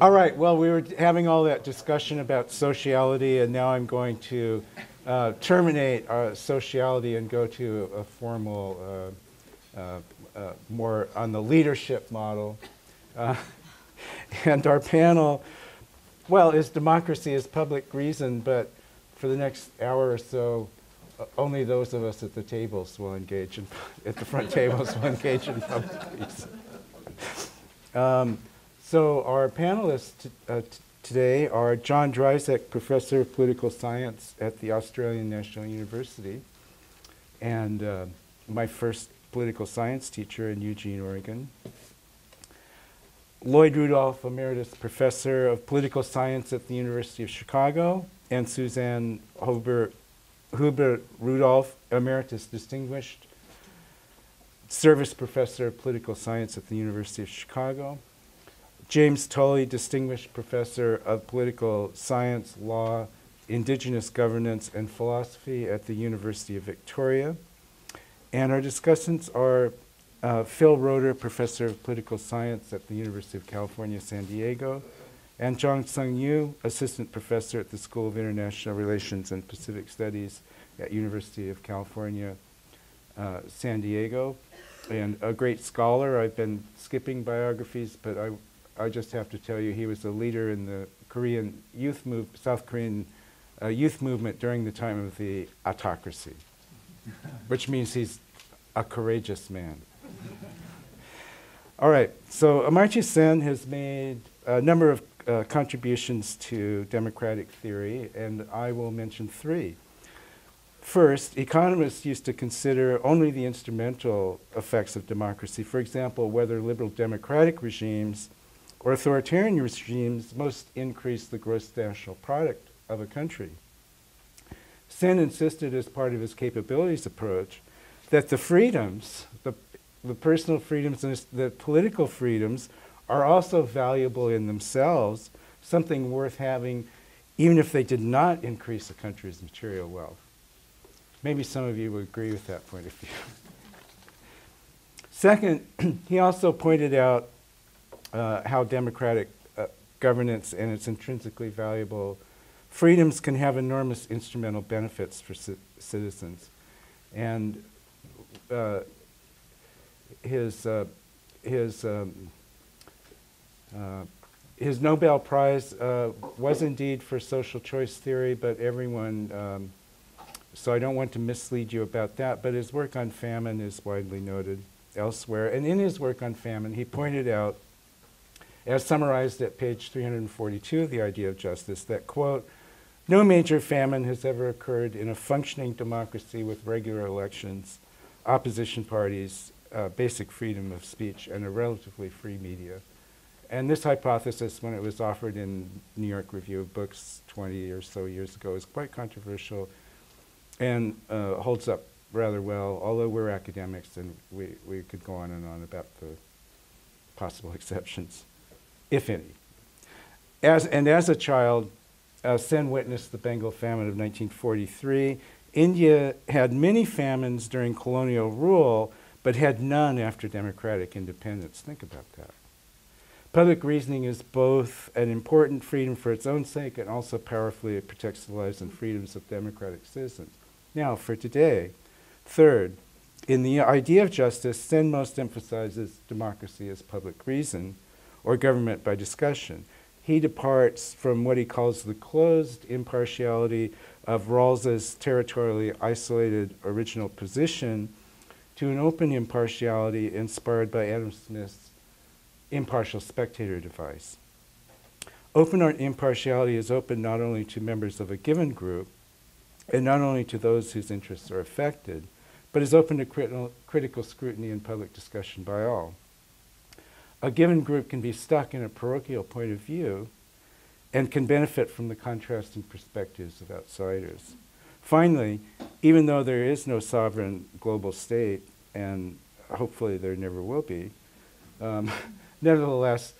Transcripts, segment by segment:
All right, well, we were having all that discussion about sociality, and now I'm going to uh, terminate our sociality and go to a formal, uh, uh, uh more on the leadership model. Uh, and our panel, well, is democracy is public reason, but for the next hour or so, uh, only those of us at the tables will engage in, at the front tables will engage in public reason. Um, so our panelists uh, today are John Dryzek, Professor of Political Science at the Australian National University, and uh, my first political science teacher in Eugene, Oregon. Lloyd Rudolph, Emeritus Professor of Political Science at the University of Chicago, and Susanne Hoeber, Hoeber Rudolph, Emeritus Distinguished Service Professor of Political Science at the University of Chicago. James Tully, Distinguished Professor of Political Science, Law, Indigenous Governance, and Philosophy at the University of Victoria. And our discussants are uh, Phil Roeder, Professor of Political Science at the University of California, San Diego, and Jong-sung You, Assistant Professor at the School of International Relations and Pacific Studies at University of California, uh, San Diego, and a great scholar. I've been skipping biographies, but I I just have to tell you, he was a leader in the Korean youth move, South Korean uh, youth movement during the time of the autocracy, which means he's a courageous man. All right, so Amartya Sen has made a number of uh, contributions to democratic theory, and I will mention three. First, economists used to consider only the instrumental effects of democracy. For example, whether liberal democratic regimes or authoritarian regimes most increase the gross national product of a country. Sen insisted, as part of his capabilities approach, that the freedoms, the, the personal freedoms and the political freedoms, are also valuable in themselves, something worth having, even if they did not increase a country's material wealth. Maybe some of you would agree with that point of view. Second, he also pointed out uh, how democratic uh, governance and its intrinsically valuable freedoms can have enormous instrumental benefits for ci- citizens. And uh, his, uh, his, um, uh, his Nobel Prize uh, was indeed for social choice theory, but everyone, um, so I don't want to mislead you about that, but his work on famine is widely noted elsewhere. And in his work on famine, he pointed out as summarized at page 342 of the idea of justice, that, quote, no major famine has ever occurred in a functioning democracy with regular elections, opposition parties, uh, basic freedom of speech, and a relatively free media. And this hypothesis, when it was offered in New York Review of Books 20 or so years ago, is quite controversial and uh, holds up rather well, although we're academics and we, we could go on and on about the possible exceptions if any. As, and as a child, uh, Sen witnessed the Bengal famine of 1943. India had many famines during colonial rule, but had none after democratic independence. Think about that. Public reasoning is both an important freedom for its own sake and also powerfully it protects the lives and freedoms of democratic citizens. Now, for today, third, in the idea of justice, Sen most emphasizes democracy as public reason or government by discussion. He departs from what he calls the closed impartiality of Rawls's territorially isolated original position to an open impartiality inspired by Adam Smith's impartial spectator device. Open impartiality is open not only to members of a given group, and not only to those whose interests are affected, but is open to critical scrutiny and public discussion by all a given group can be stuck in a parochial point of view and can benefit from the contrasting perspectives of outsiders. Finally, even though there is no sovereign global state, and hopefully there never will be, um, nevertheless,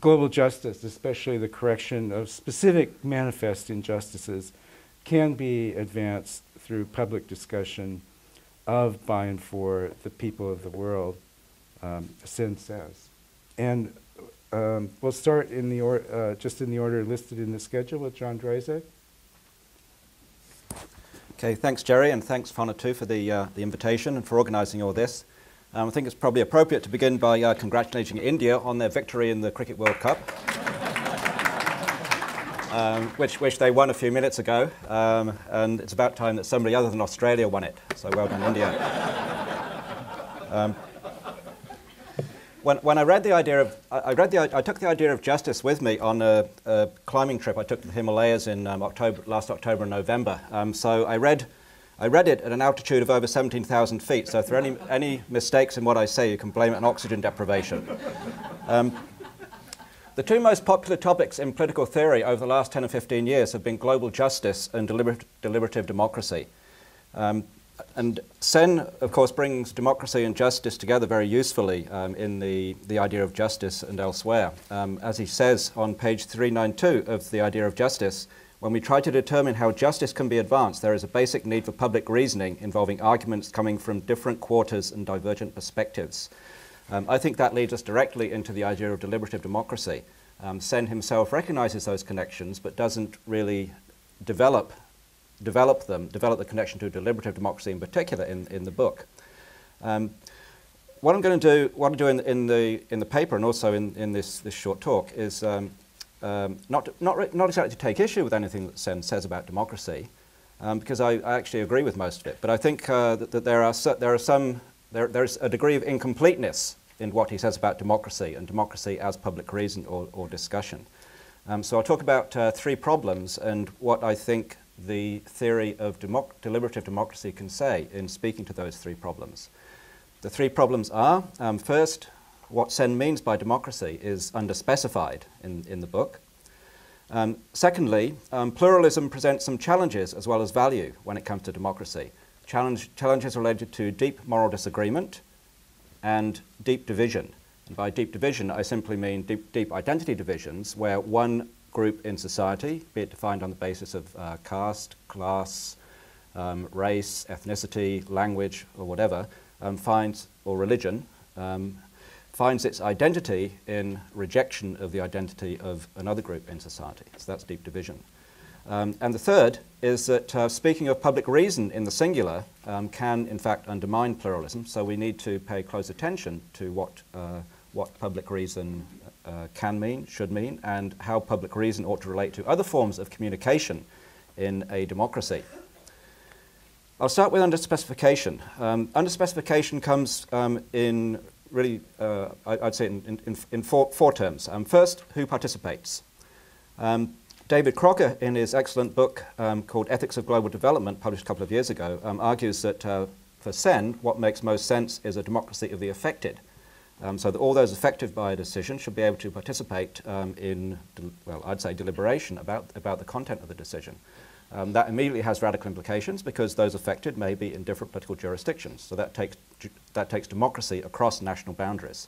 global justice, especially the correction of specific manifest injustices, can be advanced through public discussion of, by, and for the people of the world, um, says. And Um, we'll start in the or, uh, just in the order listed in the schedule with John Dryzek. Okay, thanks, Gerry, and thanks, Fonna, too, for the, uh, the invitation and for organising all this. Um, I think it's probably appropriate to begin by uh, congratulating India on their victory in the Cricket World Cup, um, which, which they won a few minutes ago. Um, and it's about time that somebody other than Australia won it. So well done, India. When, when I read the idea of, I, read the, I took the idea of justice with me on a, a climbing trip I took to the Himalayas in um, October, last October and November. Um, so I read I read it at an altitude of over 17,000 feet, so if there are any, any mistakes in what I say, you can blame it on oxygen deprivation. Um, the two most popular topics in political theory over the last 10 or 15 years have been global justice and deliber- deliberative democracy. Um, and Sen, of course, brings democracy and justice together very usefully um, in the, the idea of justice and elsewhere. Um, as he says on page 392 of the idea of justice, when we try to determine how justice can be advanced, there is a basic need for public reasoning involving arguments coming from different quarters and divergent perspectives. Um, I think that leads us directly into the idea of deliberative democracy. Um, Sen himself recognizes those connections but doesn't really develop, develop them, develop the connection to deliberative democracy in particular in, in the book. Um, what I'm going to do, what I do in, in, the, in the paper and also in, in this, this short talk is um, um, not, not, not exactly to take issue with anything that Sen says about democracy, um, because I, I, actually agree with most of it. But I think uh, that, that, there, are there are some, there, there's a degree of incompleteness in what he says about democracy and democracy as public reason or, or discussion. Um, so I'll talk about uh, three problems and what I think the theory of democ deliberative democracy can say in speaking to those three problems. The three problems are, um, first, what Sen means by democracy is underspecified in, in the book. Um, secondly, um, pluralism presents some challenges as well as value when it comes to democracy. Challenge, challenges related to deep moral disagreement and deep division. And by deep division, I simply mean deep, deep identity divisions where one group in society, be it defined on the basis of uh, caste, class, um, race, ethnicity, language, or whatever, um, finds, or religion, um, finds its identity in rejection of the identity of another group in society. So that's deep division. Um, and the third is that uh, speaking of public reason in the singular um, can, in fact, undermine pluralism. So we need to pay close attention to what, uh, what public reason uh, can mean, should mean, and how public reason ought to relate to other forms of communication in a democracy. I'll start with underspecification. Um, underspecification comes um, in really, uh, I, would say, in, in, in four, four, terms. Um, first, who participates? Um, David Crocker, in his excellent book um, called Ethics of Global Development, published a couple of years ago, um, argues that uh, for Sen, what makes most sense is a democracy of the affected. Um, so that all those affected by a decision should be able to participate um, in, well, I'd say deliberation about, about the content of the decision. Um, that immediately has radical implications because those affected may be in different political jurisdictions. So that takes, that takes democracy across national boundaries.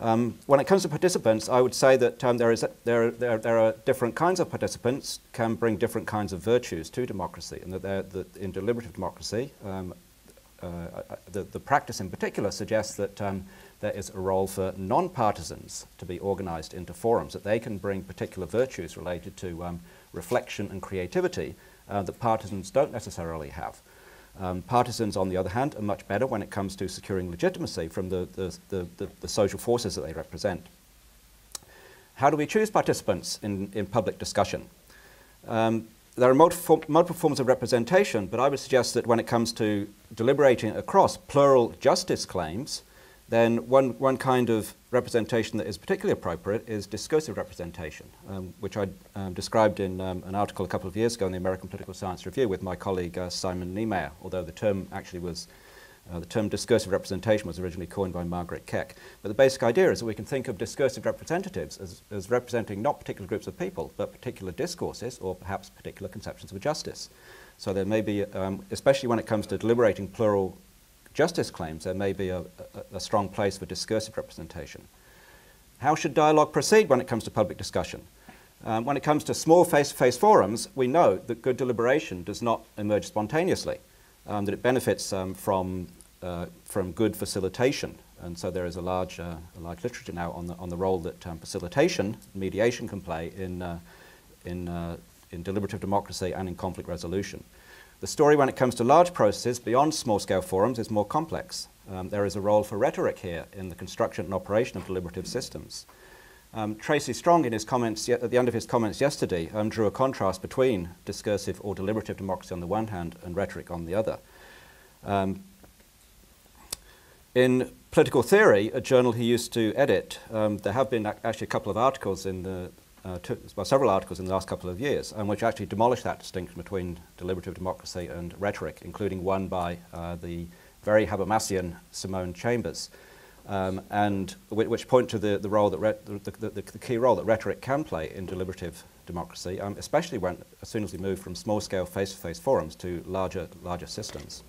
Um, when it comes to participants, I would say that um, there, is a, there, there, there, are different kinds of participants can bring different kinds of virtues to democracy, and that, that in deliberative democracy, um, uh, uh, the, the practice in particular suggests that there is a role for non-partisans to be organized into forums, that they can bring particular virtues related to um, reflection and creativity uh, that partisans don't necessarily have. Um, partisans, on the other hand, are much better when it comes to securing legitimacy from the, the, the, the, the social forces that they represent. How do we choose participants in, in public discussion? Um, there are multiple, multiple forms of representation, but I would suggest that when it comes to deliberating across plural justice claims, then one, one kind of representation that is particularly appropriate is discursive representation, um, which I um, described in um, an article a couple of years ago in the American Political Science Review with my colleague uh, Simon Niemeyer, although the term actually was, uh, the term discursive representation was originally coined by Margaret Keck. But the basic idea is that we can think of discursive representatives as, as representing not particular groups of people, but particular discourses or perhaps particular conceptions of justice. So there may be, um, especially when it comes to deliberating plural justice claims, there may be a, a, a strong place for discursive representation. How should dialogue proceed when it comes to public discussion? Um, when it comes to small face-to-face forums, we know that good deliberation does not emerge spontaneously, um, that it benefits um, from, uh, from good facilitation And so there is a large, uh, a large literature now on the, on the role that um, facilitation, mediation can play in, uh, in, uh, in deliberative democracy and in conflict resolution. The story when it comes to large processes beyond small-scale forums is more complex. Um, there is a role for rhetoric here in the construction and operation of deliberative systems. Um, Tracy Strong, in his comments at the end of his comments yesterday, um, drew a contrast between discursive or deliberative democracy on the one hand and rhetoric on the other. Um, in Political Theory, a journal he used to edit, um, there have been actually a couple of articles in the, uh, two, well, several articles in the last couple of years, um, which actually demolished that distinction between deliberative democracy and rhetoric, including one by uh, the very Habermasian Simone Chambers um, and which point to the, the role that the, the, the, key role that rhetoric can play in deliberative democracy, um, especially when as soon as we move from small-scale face-to-face forums to larger larger systems.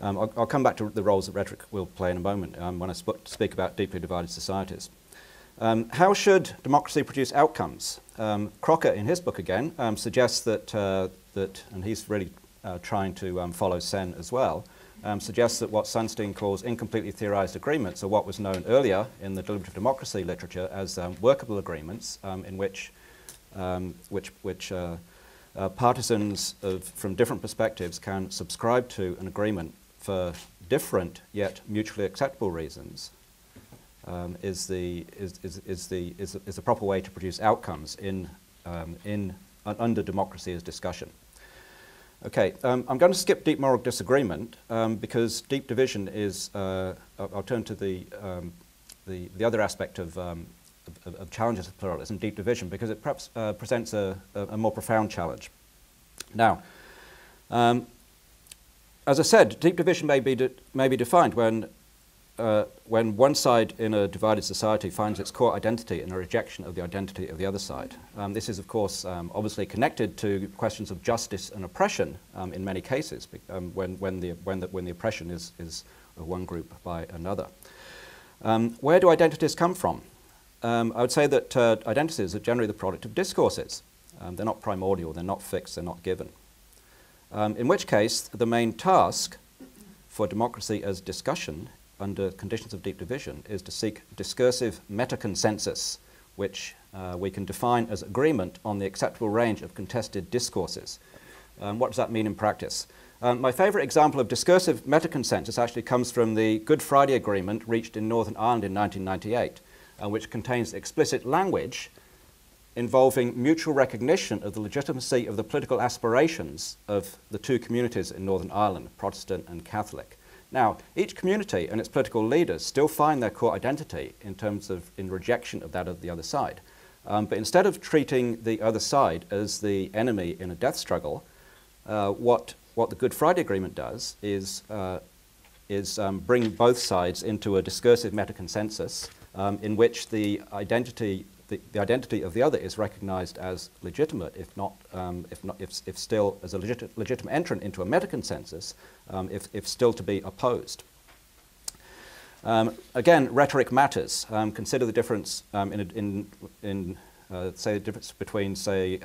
Um, I'll, I'll, come back to the roles that rhetoric will play in a moment um, when I sp speak about deeply divided societies. Um, how should democracy produce outcomes? Um, Crocker, in his book again, suggests that, uh, that, and he's really uh, trying to follow Sen as well, um, suggests that what Sunstein calls incompletely theorized agreements are what was known earlier in the deliberative democracy literature as um, workable agreements um, in which, um, which, which uh, uh, partisans of, from different perspectives can subscribe to an agreement for different yet mutually acceptable reasons um, is, the, is, is, is, the, is, is the proper way to produce outcomes in, um, in, uh, under democracy as discussion. Okay, um, I'm going to skip deep moral disagreement um, because deep division is, uh, I'll, turn to the, um, the, the, other aspect of, um, of, of, challenges of pluralism, deep division, because it perhaps uh, presents a, a, more profound challenge. Now, as I said, deep division may be, de may be defined when uh, when one side in a divided society finds its core identity in a rejection of the identity of the other side. Um, this is, of course, um, obviously connected to questions of justice and oppression um, in many cases, um, when, when, the, when, the, when the oppression is, is one group by another. Um, where do identities come from? Um, I would say that uh, identities are generally the product of discourses. they're not primordial, they're not fixed, they're not given. in which case, the main task for democracy as discussion under conditions of deep division is to seek discursive metaconsensus, which uh, we can define as agreement on the acceptable range of contested discourses. Um, what does that mean in practice? Um, my favourite example of discursive metaconsensus actually comes from the Good Friday Agreement reached in Northern Ireland in 1998, uh, which contains explicit language involving mutual recognition of the legitimacy of the political aspirations of the two communities in Northern Ireland, Protestant and Catholic. Now, each community and its political leaders still find their core identity in terms of in rejection of that of the other side. Um, but instead of treating the other side as the enemy in a death struggle, uh, what, what the Good Friday Agreement does is, uh, is um, bring both sides into a discursive meta-consensus um, in which the identity the, the, identity of the other is recognized as legitimate, if not, um, if, not if, if still as a legit legitimate entrant into a meta-consensus, um, if, if still to be opposed. Um, again, rhetoric matters. Um, consider the difference um, in, in, in uh, say, the difference between, say,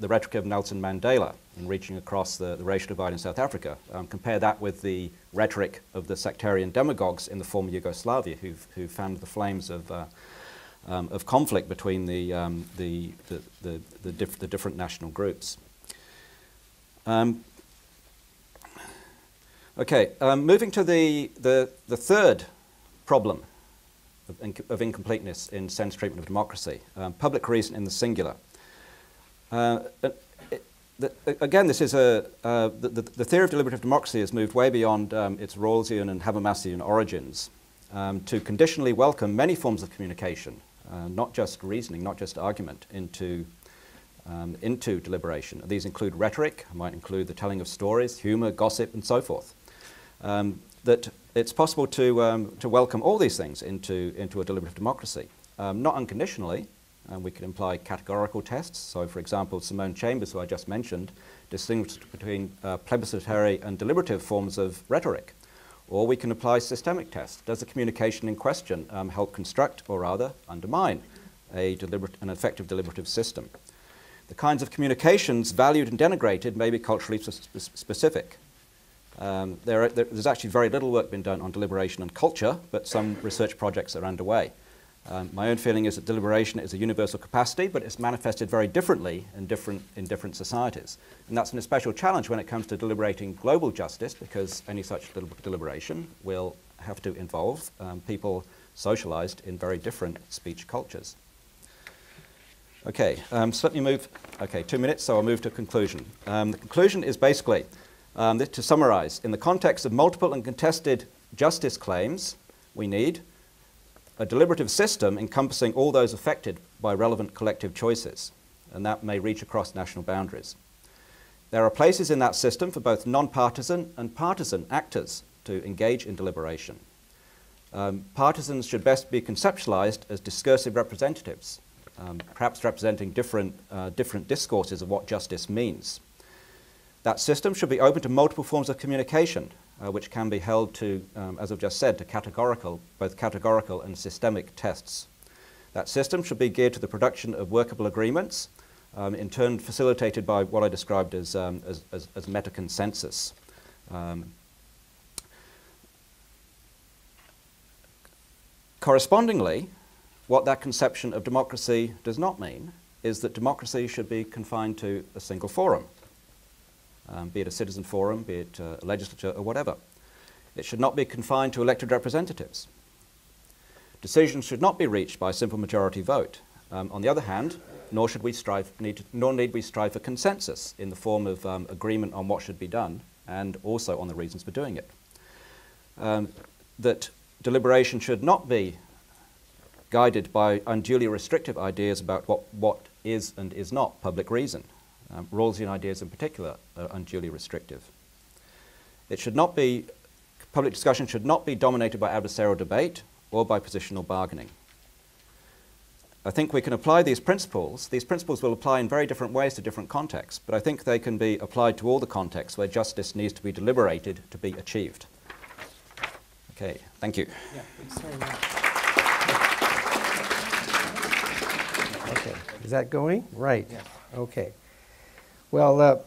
the rhetoric of Nelson Mandela in reaching across the, the racial divide in South Africa. compare that with the rhetoric of the sectarian demagogues in the former Yugoslavia who who fanned the flames of uh, um, of conflict between the, um, the, the, the, the, diff the, different national groups. Um, okay, um, moving to the, the, the third problem of, inc of incompleteness in Sen's treatment of democracy, um, public reason in the singular. Uh, the, again, this is a, uh, the, the, theory of deliberative democracy has moved way beyond um, its Rawlsian and Habermasian origins to conditionally welcome many forms of communication, uh, not just reasoning, not just argument, into, um, into deliberation. These include rhetoric, might include the telling of stories, humor, gossip, and so forth. Um, that it's possible to, um, to welcome all these things into, into a deliberative democracy. Um, not unconditionally, and we could imply categorical tests. So, for example, Simone Chambers, who I just mentioned, distinguished between uh, plebiscitary and deliberative forms of rhetoric. Or we can apply systemic tests. Does the communication in question um, help construct, or rather undermine, a an effective deliberative system? The kinds of communications valued and denigrated may be culturally sp specific. Um, there are, there, there's actually very little work being done on deliberation and culture, but some research projects are underway. Um, my own feeling is that deliberation is a universal capacity, but it's manifested very differently in different, in different societies. And that's an especial challenge when it comes to deliberating global justice, because any such del- deliberation will have to involve um, people socialized in very different speech cultures. Okay, um, so let me move. Okay, two minutes, so I'll move to conclusion. Um, the conclusion is basically um, to summarize, in the context of multiple and contested justice claims, we need a deliberative system encompassing all those affected by relevant collective choices, and that may reach across national boundaries. There are places in that system for both non-partisan and partisan actors to engage in deliberation. Um, partisans should best be conceptualized as discursive representatives, um, perhaps representing different, uh, different discourses of what justice means. That system should be open to multiple forms of communication, uh, which can be held to, um, as I've just said, to categorical, both categorical and systemic tests. That system should be geared to the production of workable agreements, um, in turn facilitated by what I described as, um, as, as, as meta-consensus. Um, correspondingly, what that conception of democracy does not mean is that democracy should be confined to a single forum um, be it a citizen forum, be it uh, a legislature, or whatever. It should not be confined to elected representatives. Decisions should not be reached by a simple majority vote. Um, on the other hand, nor should we strive, need nor need we strive for consensus in the form of um, agreement on what should be done and also on the reasons for doing it. Um, that deliberation should not be guided by unduly restrictive ideas about what, what is and is not public reason. Um, Rawlsian ideas in particular are unduly restrictive. It should not be, public discussion should not be dominated by adversarial debate or by positional bargaining. I think we can apply these principles. These principles will apply in very different ways to different contexts, but I think they can be applied to all the contexts where justice needs to be deliberated to be achieved. Okay, thank you. Yeah, thanks very much. Okay, is that going? Right. Yes. Okay. Well, uh,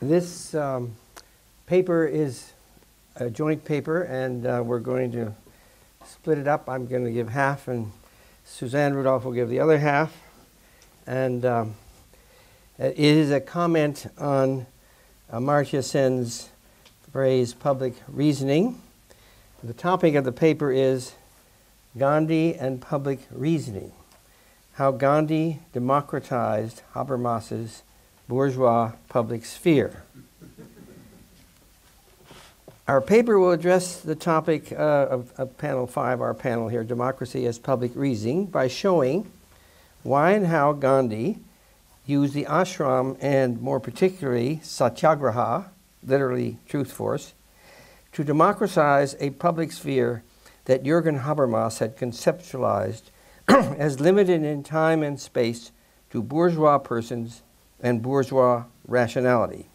this um, paper is a joint paper, and uh, we're going to split it up. I'm going to give half, and Susanne Rudolph will give the other half. And um, it is a comment on Amartya Sen's phrase public reasoning. The topic of the paper is Gandhi and public reasoning how Gandhi democratized Habermas's bourgeois public sphere. Our paper will address the topic uh, of, of, panel five, our panel here, democracy as public reasoning, by showing why and how Gandhi used the ashram and more particularly satyagraha, literally truth force, to democratize a public sphere that Jürgen Habermas had conceptualized as limited in time and space to bourgeois persons and bourgeois rationality.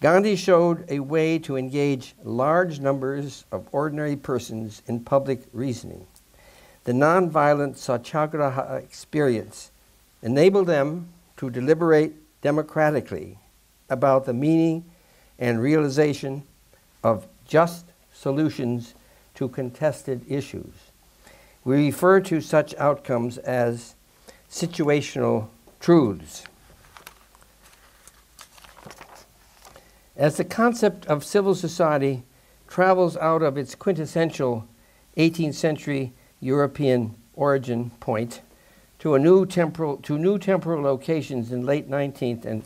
Gandhi showed a way to engage large numbers of ordinary persons in public reasoning. The nonviolent satyagraha experience enabled them to deliberate democratically about the meaning and realization of just solutions to contested issues. We refer to such outcomes as situational truths. As the concept of civil society travels out of its quintessential 18th century European origin point to, a new temporal, to new temporal locations in late 19th and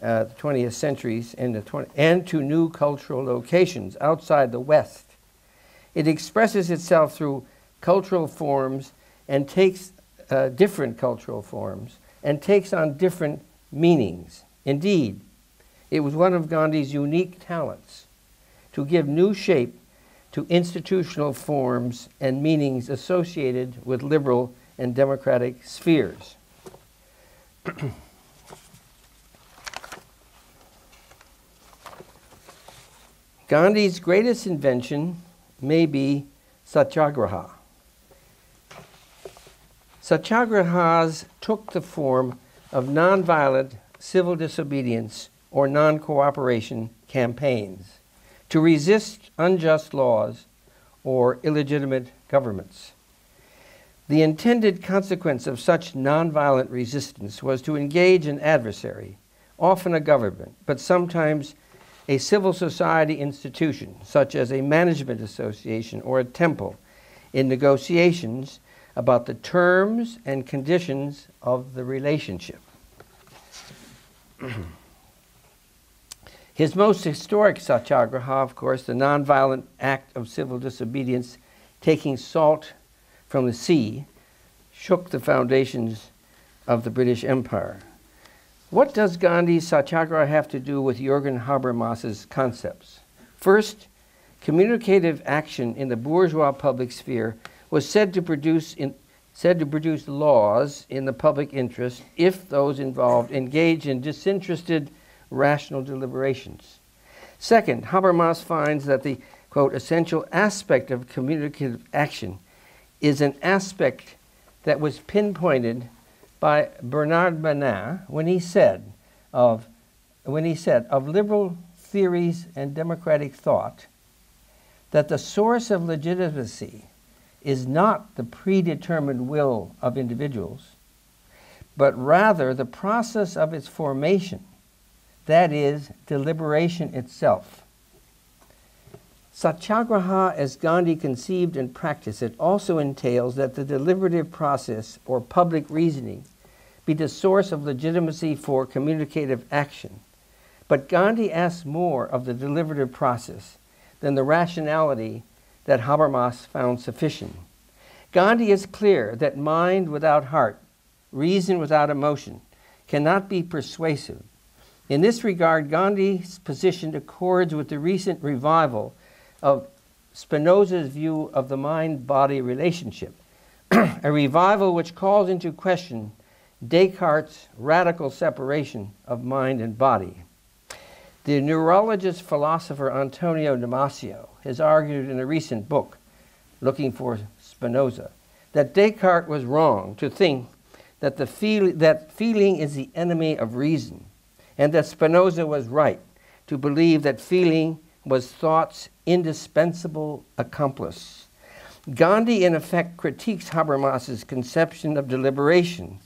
uh, 20th centuries and, the 20, and to new cultural locations outside the West, it expresses itself through cultural forms and takes uh, different cultural forms and takes on different meanings. Indeed, it was one of Gandhi's unique talents to give new shape to institutional forms and meanings associated with liberal and democratic spheres. Gandhi's greatest invention may be satyagraha. Satyagrahas took the form of nonviolent civil disobedience or non cooperation campaigns, to resist unjust laws or illegitimate governments. The intended consequence of such nonviolent resistance was to engage an adversary, often a government, but sometimes a civil society institution, such as a management association or a temple, in negotiations about the terms and conditions of the relationship. His most historic satyagraha, of course, the nonviolent act of civil disobedience, taking salt from the sea, shook the foundations of the British Empire. What does Gandhi's satyagraha have to do with Jürgen Habermas's concepts? First, communicative action in the bourgeois public sphere was said to produce in, said to produce laws in the public interest if those involved engage in disinterested rational deliberations. Second, Habermas finds that the quote essential aspect of communicative action is an aspect that was pinpointed by Bernard Manin when he said of when he said of liberal theories and democratic thought that the source of legitimacy is not the predetermined will of individuals, but rather the process of its formation that is, deliberation itself. Satyagraha, as Gandhi conceived and practiced it, also entails that the deliberative process or public reasoning be the source of legitimacy for communicative action. But Gandhi asks more of the deliberative process than the rationality that Habermas found sufficient. Gandhi is clear that mind without heart, reason without emotion, cannot be persuasive in this regard, Gandhi's position accords with the recent revival of Spinoza's view of the mind body relationship, a revival which calls into question Descartes' radical separation of mind and body. The neurologist philosopher Antonio Damasio has argued in a recent book, Looking for Spinoza, that Descartes was wrong to think that, the feel- that feeling is the enemy of reason and that Spinoza was right to believe that feeling was thought's indispensable accomplice. Gandhi, in effect, critiques Habermas's conception of deliberation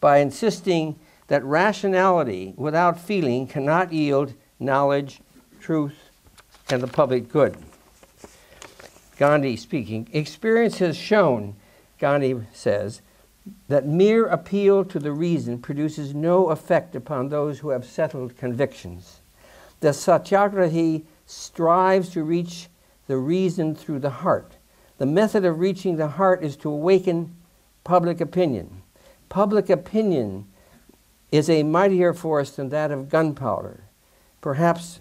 by insisting that rationality without feeling cannot yield knowledge, truth, and the public good. Gandhi speaking, experience has shown, Gandhi says, that mere appeal to the reason produces no effect upon those who have settled convictions. The satyagrahi strives to reach the reason through the heart. The method of reaching the heart is to awaken public opinion. Public opinion is a mightier force than that of gunpowder. Perhaps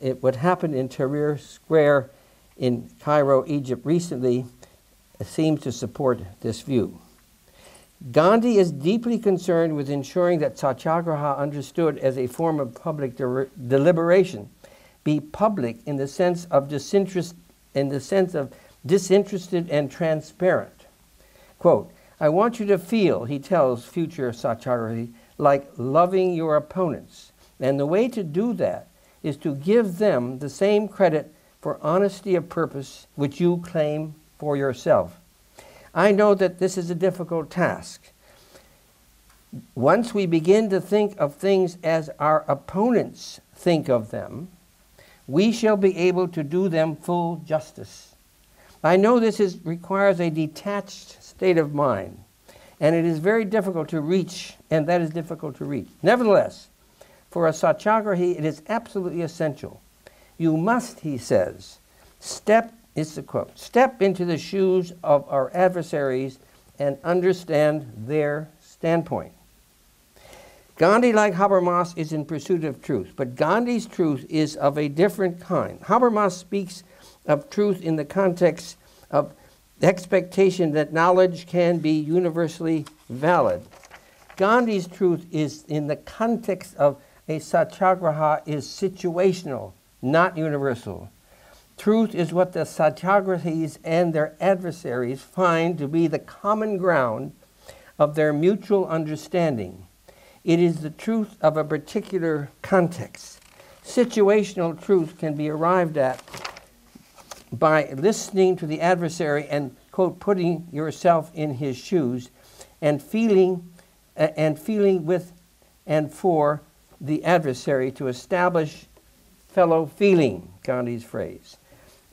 it, what happened in Tahrir Square in Cairo, Egypt recently seems to support this view. Gandhi is deeply concerned with ensuring that satyagraha, understood as a form of public de- deliberation, be public in the sense of disinterest, in the sense of disinterested and transparent. Quote, I want you to feel, he tells future satyagrahi, like loving your opponents. And the way to do that is to give them the same credit for honesty of purpose which you claim for yourself. I know that this is a difficult task. Once we begin to think of things as our opponents think of them, we shall be able to do them full justice. I know this is, requires a detached state of mind, and it is very difficult to reach, and that is difficult to reach. Nevertheless, for a satyagrahi, it is absolutely essential. You must, he says, step is the quote Step into the shoes of our adversaries and understand their standpoint. Gandhi, like Habermas, is in pursuit of truth, but Gandhi's truth is of a different kind. Habermas speaks of truth in the context of expectation that knowledge can be universally valid. Gandhi's truth is in the context of a satyagraha is situational, not universal. Truth is what the satyagrahis and their adversaries find to be the common ground of their mutual understanding. It is the truth of a particular context. situational truth can be arrived at by listening to the adversary and quote putting yourself in his shoes and feeling uh, and feeling with and for the adversary to establish fellow feeling gandhi's phrase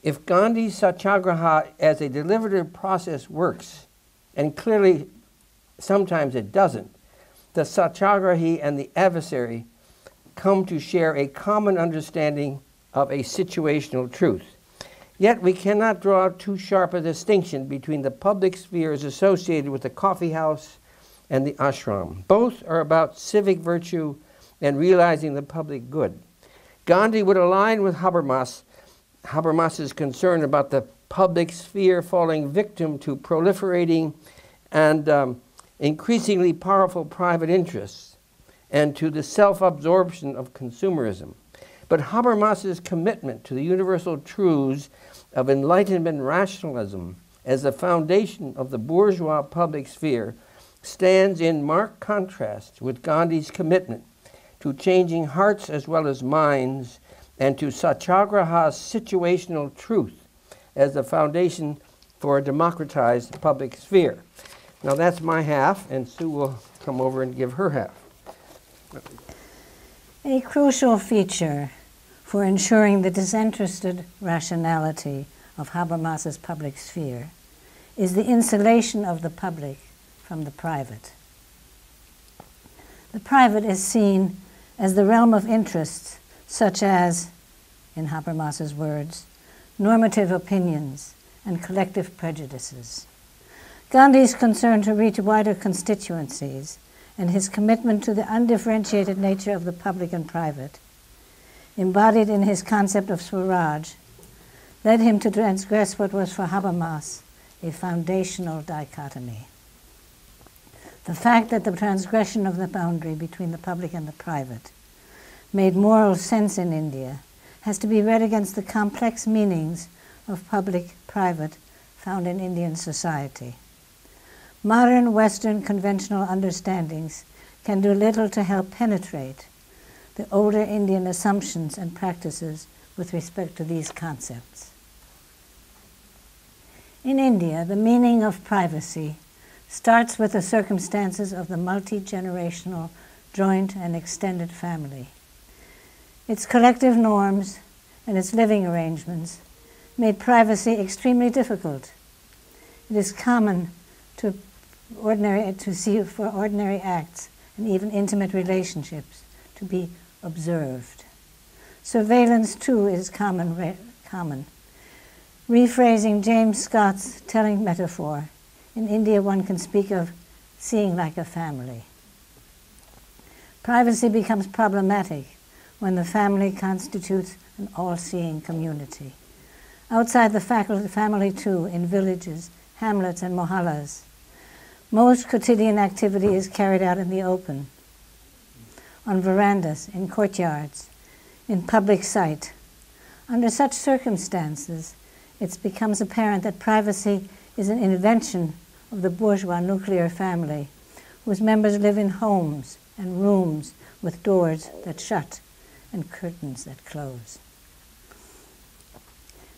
if gandhi's satyagraha as a deliberative process works and clearly sometimes it doesn't the satyagrahi and the adversary come to share a common understanding of a situational truth Yet we cannot draw too sharp a distinction between the public spheres associated with the coffee house and the ashram. Both are about civic virtue and realizing the public good. Gandhi would align with Habermas, Habermas's concern about the public sphere falling victim to proliferating and um, increasingly powerful private interests and to the self absorption of consumerism. But Habermas's commitment to the universal truths of Enlightenment rationalism as the foundation of the bourgeois public sphere stands in marked contrast with Gandhi's commitment to changing hearts as well as minds and to Satyagraha's situational truth as the foundation for a democratized public sphere. Now that's my half, and Sue will come over and give her half. A crucial feature for ensuring the disinterested rationality of Habermas's public sphere is the insulation of the public from the private. The private is seen as the realm of interests such as, in Habermas's words, normative opinions and collective prejudices. Gandhi's concern to reach wider constituencies and his commitment to the undifferentiated nature of the public and private embodied in his concept of Swaraj, led him to transgress what was for Habermas a foundational dichotomy. The fact that the transgression of the boundary between the public and the private made moral sense in India has to be read against the complex meanings of public private found in Indian society. Modern Western conventional understandings can do little to help penetrate the older Indian assumptions and practices with respect to these concepts. In India, the meaning of privacy starts with the circumstances of the multi generational joint and extended family. Its collective norms and its living arrangements made privacy extremely difficult. It is common to ordinary to see for ordinary acts and even intimate relationships to be observed. Surveillance, too, is common. common. Rephrasing James Scott's telling metaphor, in India one can speak of seeing like a family. Privacy becomes problematic when the family constitutes an all seeing community. Outside the family, too, in villages, hamlets, and mohallas, most quotidian activity is carried out in the open on verandas, in courtyards, in public sight. Under such circumstances, it becomes apparent that privacy is an invention of the bourgeois nuclear family, whose members live in homes and rooms with doors that shut and curtains that close.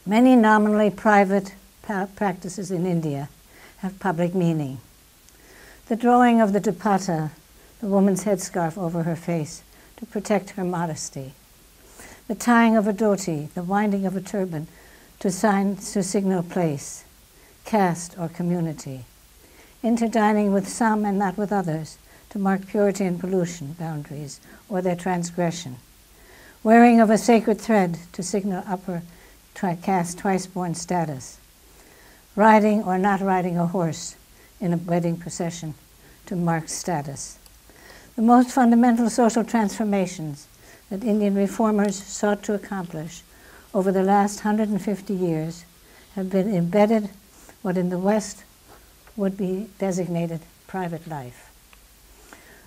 Many nominally private practices in India have public meaning. The drawing of the dupatta the woman's headscarf over her face to protect her modesty, the tying of a dhoti, the winding of a turban to, sign, to signal place, caste, or community, interdining with some and not with others to mark purity and pollution boundaries or their transgression, wearing of a sacred thread to signal upper tri- caste twice-born status, riding or not riding a horse in a wedding procession to mark status, the most fundamental social transformations that Indian reformers sought to accomplish over the last 150 years have been embedded what in the West would be designated private life.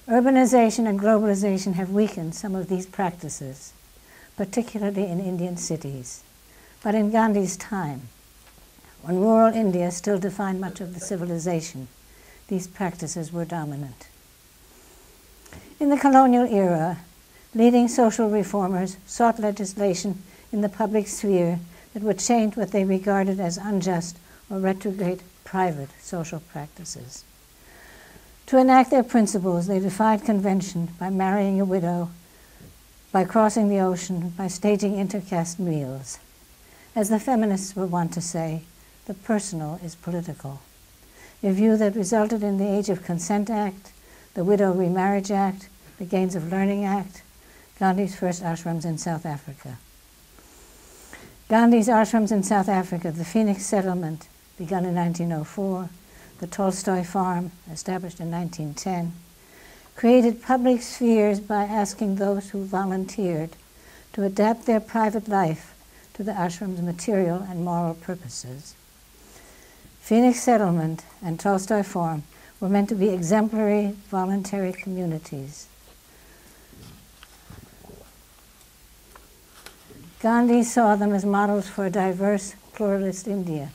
Urbanization and globalization have weakened some of these practices, particularly in Indian cities. But in Gandhi's time, when rural India still defined much of the civilization, these practices were dominant. In the colonial era, leading social reformers sought legislation in the public sphere that would change what they regarded as unjust or retrograde private social practices. To enact their principles, they defied convention by marrying a widow, by crossing the ocean, by staging intercaste meals. As the feminists were wont to say, the personal is political. A view that resulted in the Age of Consent Act, the Widow Remarriage Act, the Gains of Learning Act, Gandhi's first ashrams in South Africa. Gandhi's ashrams in South Africa, the Phoenix Settlement, begun in 1904, the Tolstoy Farm, established in 1910, created public spheres by asking those who volunteered to adapt their private life to the ashram's material and moral purposes. Phoenix Settlement and Tolstoy Farm were meant to be exemplary voluntary communities. Gandhi saw them as models for a diverse, pluralist India,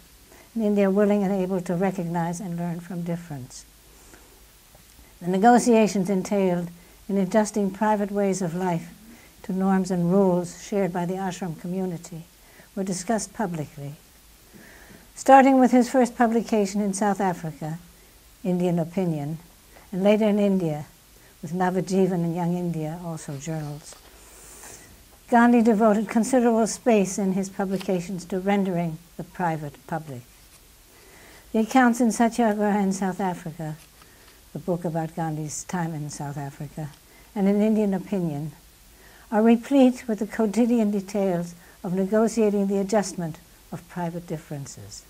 an India willing and able to recognize and learn from difference. The negotiations entailed in adjusting private ways of life to norms and rules shared by the ashram community were discussed publicly. Starting with his first publication in South Africa, Indian Opinion, and later in India, with Navajivan and Young India, also journals. Gandhi devoted considerable space in his publications to rendering the private public. The accounts in Satyagraha in South Africa, the book about Gandhi's time in South Africa, and in Indian Opinion, are replete with the quotidian details of negotiating the adjustment of private differences,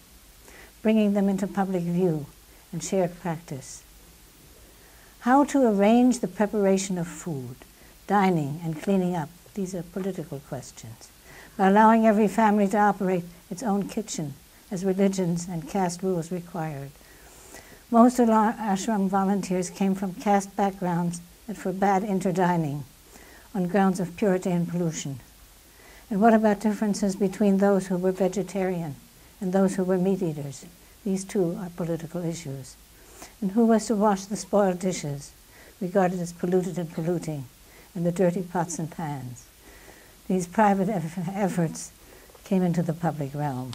bringing them into public view and shared practice. How to arrange the preparation of food, dining, and cleaning up, these are political questions, by allowing every family to operate its own kitchen as religions and caste rules required. Most ashram volunteers came from caste backgrounds that forbade interdining on grounds of purity and pollution. And what about differences between those who were vegetarian and those who were meat eaters? These too are political issues. And who was to wash the spoiled dishes, regarded as polluted and polluting, and the dirty pots and pans? These private eff- efforts came into the public realm.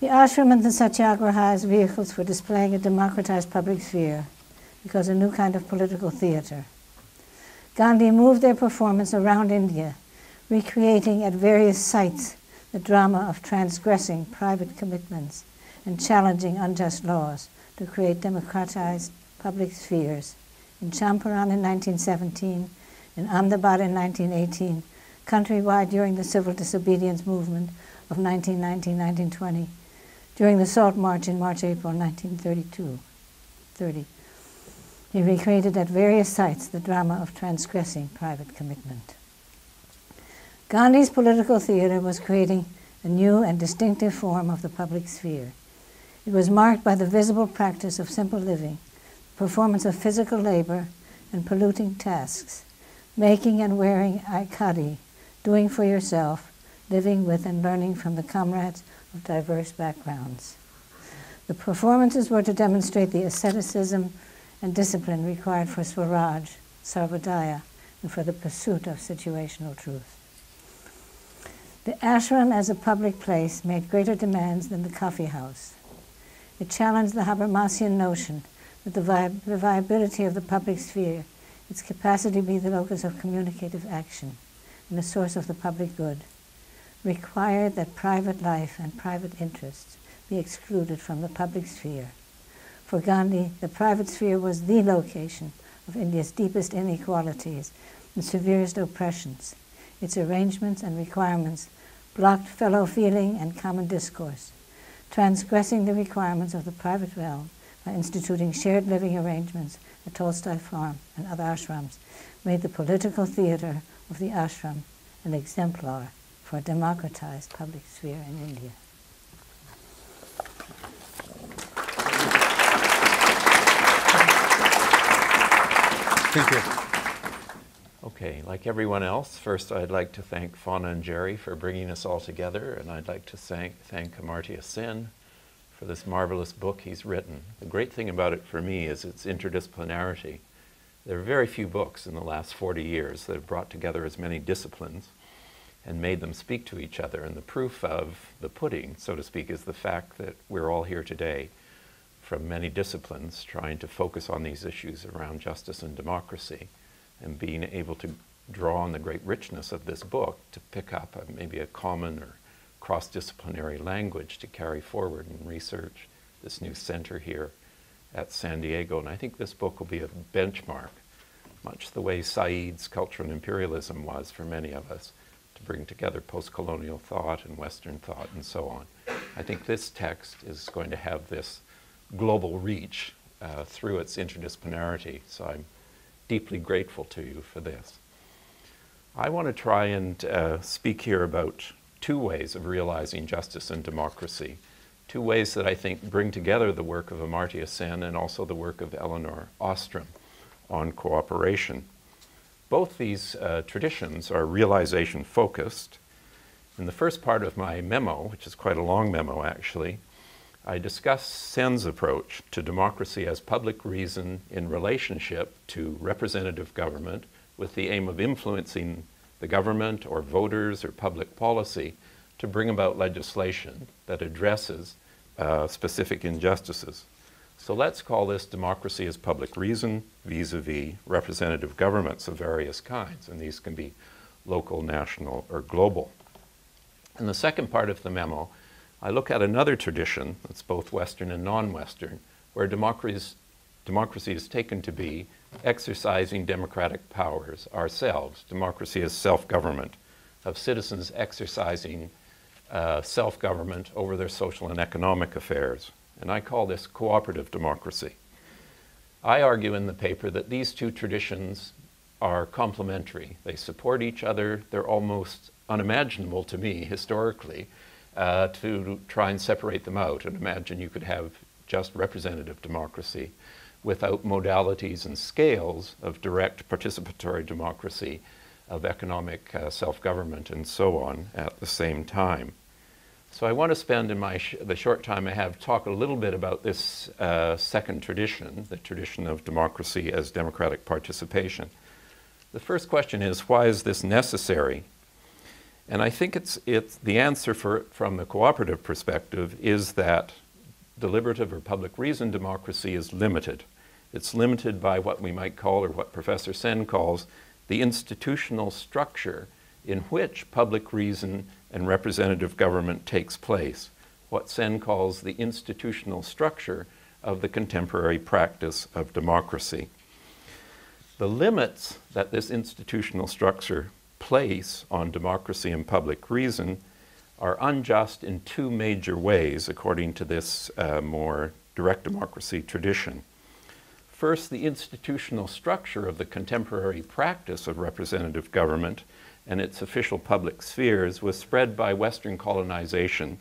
The ashram and the satyagraha as vehicles for displaying a democratized public sphere because a new kind of political theater. Gandhi moved their performance around India, recreating at various sites the drama of transgressing private commitments and challenging unjust laws to create democratized public spheres. In Champaran in 1917, in Ahmedabad in 1918, countrywide during the civil disobedience movement of 1919-1920, during the Salt March in March-April 1932, 30. He recreated at various sites the drama of transgressing private commitment. Gandhi's political theater was creating a new and distinctive form of the public sphere. It was marked by the visible practice of simple living, performance of physical labor and polluting tasks, making and wearing a khadi, doing for yourself, living with and learning from the comrades of diverse backgrounds. The performances were to demonstrate the asceticism and discipline required for Swaraj, Sarvodaya, and for the pursuit of situational truth. The ashram as a public place made greater demands than the coffee house. It challenged the Habermasian notion that the, vi- the viability of the public sphere, its capacity to be the locus of communicative action, and the source of the public good, required that private life and private interests be excluded from the public sphere. For Gandhi, the private sphere was the location of India's deepest inequalities and severest oppressions. Its arrangements and requirements blocked fellow feeling and common discourse, transgressing the requirements of the private realm by instituting shared living arrangements at Tolstoy Farm and other ashrams, made the political theater of the ashram an exemplar for democratized public sphere in India. Thank you. Okay, like everyone else, first I'd like to thank Fonna and Gerry for bringing us all together, and I'd like to thank, thank Amartya Sen for this marvelous book he's written. The great thing about it for me is its interdisciplinarity. There are very few books in the last 40 years that have brought together as many disciplines and made them speak to each other. And the proof of the pudding, so to speak, is the fact that we're all here today from many disciplines trying to focus on these issues around justice and democracy and being able to draw on the great richness of this book to pick up a, maybe a common or cross-disciplinary language to carry forward in research, this new center here at San Diego. And I think this book will be a benchmark, much the way Said's Culture and Imperialism was for many of us, to bring together post-colonial thought and Western thought and so on. I think this text is going to have this global reach uh, through its interdisciplinarity. So I'm deeply grateful to you for this. I want to try and uh, speak here about two ways of realizing justice and democracy, two ways that I think bring together the work of Amartya Sen and also the work of Elinor Ostrom on cooperation. Both these uh, traditions are realization focused. In the first part of my memo, which is quite a long memo actually, I discuss Sen's approach to democracy as public reason in relationship to representative government with the aim of influencing the government or voters or public policy to bring about legislation that addresses uh, specific injustices. So let's call this democracy as public reason vis a vis representative governments of various kinds, and these can be local, national, or global. In the second part of the memo, I look at another tradition that's both Western and non Western, where democracy is taken to be exercising democratic powers ourselves. Democracy is self government, of citizens exercising uh, self government over their social and economic affairs. And I call this cooperative democracy. I argue in the paper that these two traditions are complementary. They support each other, they're almost unimaginable to me historically uh, to try and separate them out and imagine you could have just representative democracy without modalities and scales of direct participatory democracy, of economic uh, self-government, and so on at the same time. So I want to spend in my sh the short time I have talk a little bit about this uh, second tradition, the tradition of democracy as democratic participation. The first question is, why is this necessary? And I think it's, it's the answer for, from the cooperative perspective is that deliberative or public reason democracy is limited. It's limited by what we might call, or what Professor Sen calls, the institutional structure in which public reason and representative government takes place, what Sen calls the institutional structure of the contemporary practice of democracy. The limits that this institutional structure place on democracy and public reason are unjust in two major ways, according to this uh, more direct democracy tradition. First, the institutional structure of the contemporary practice of representative government and its official public spheres was spread by Western colonization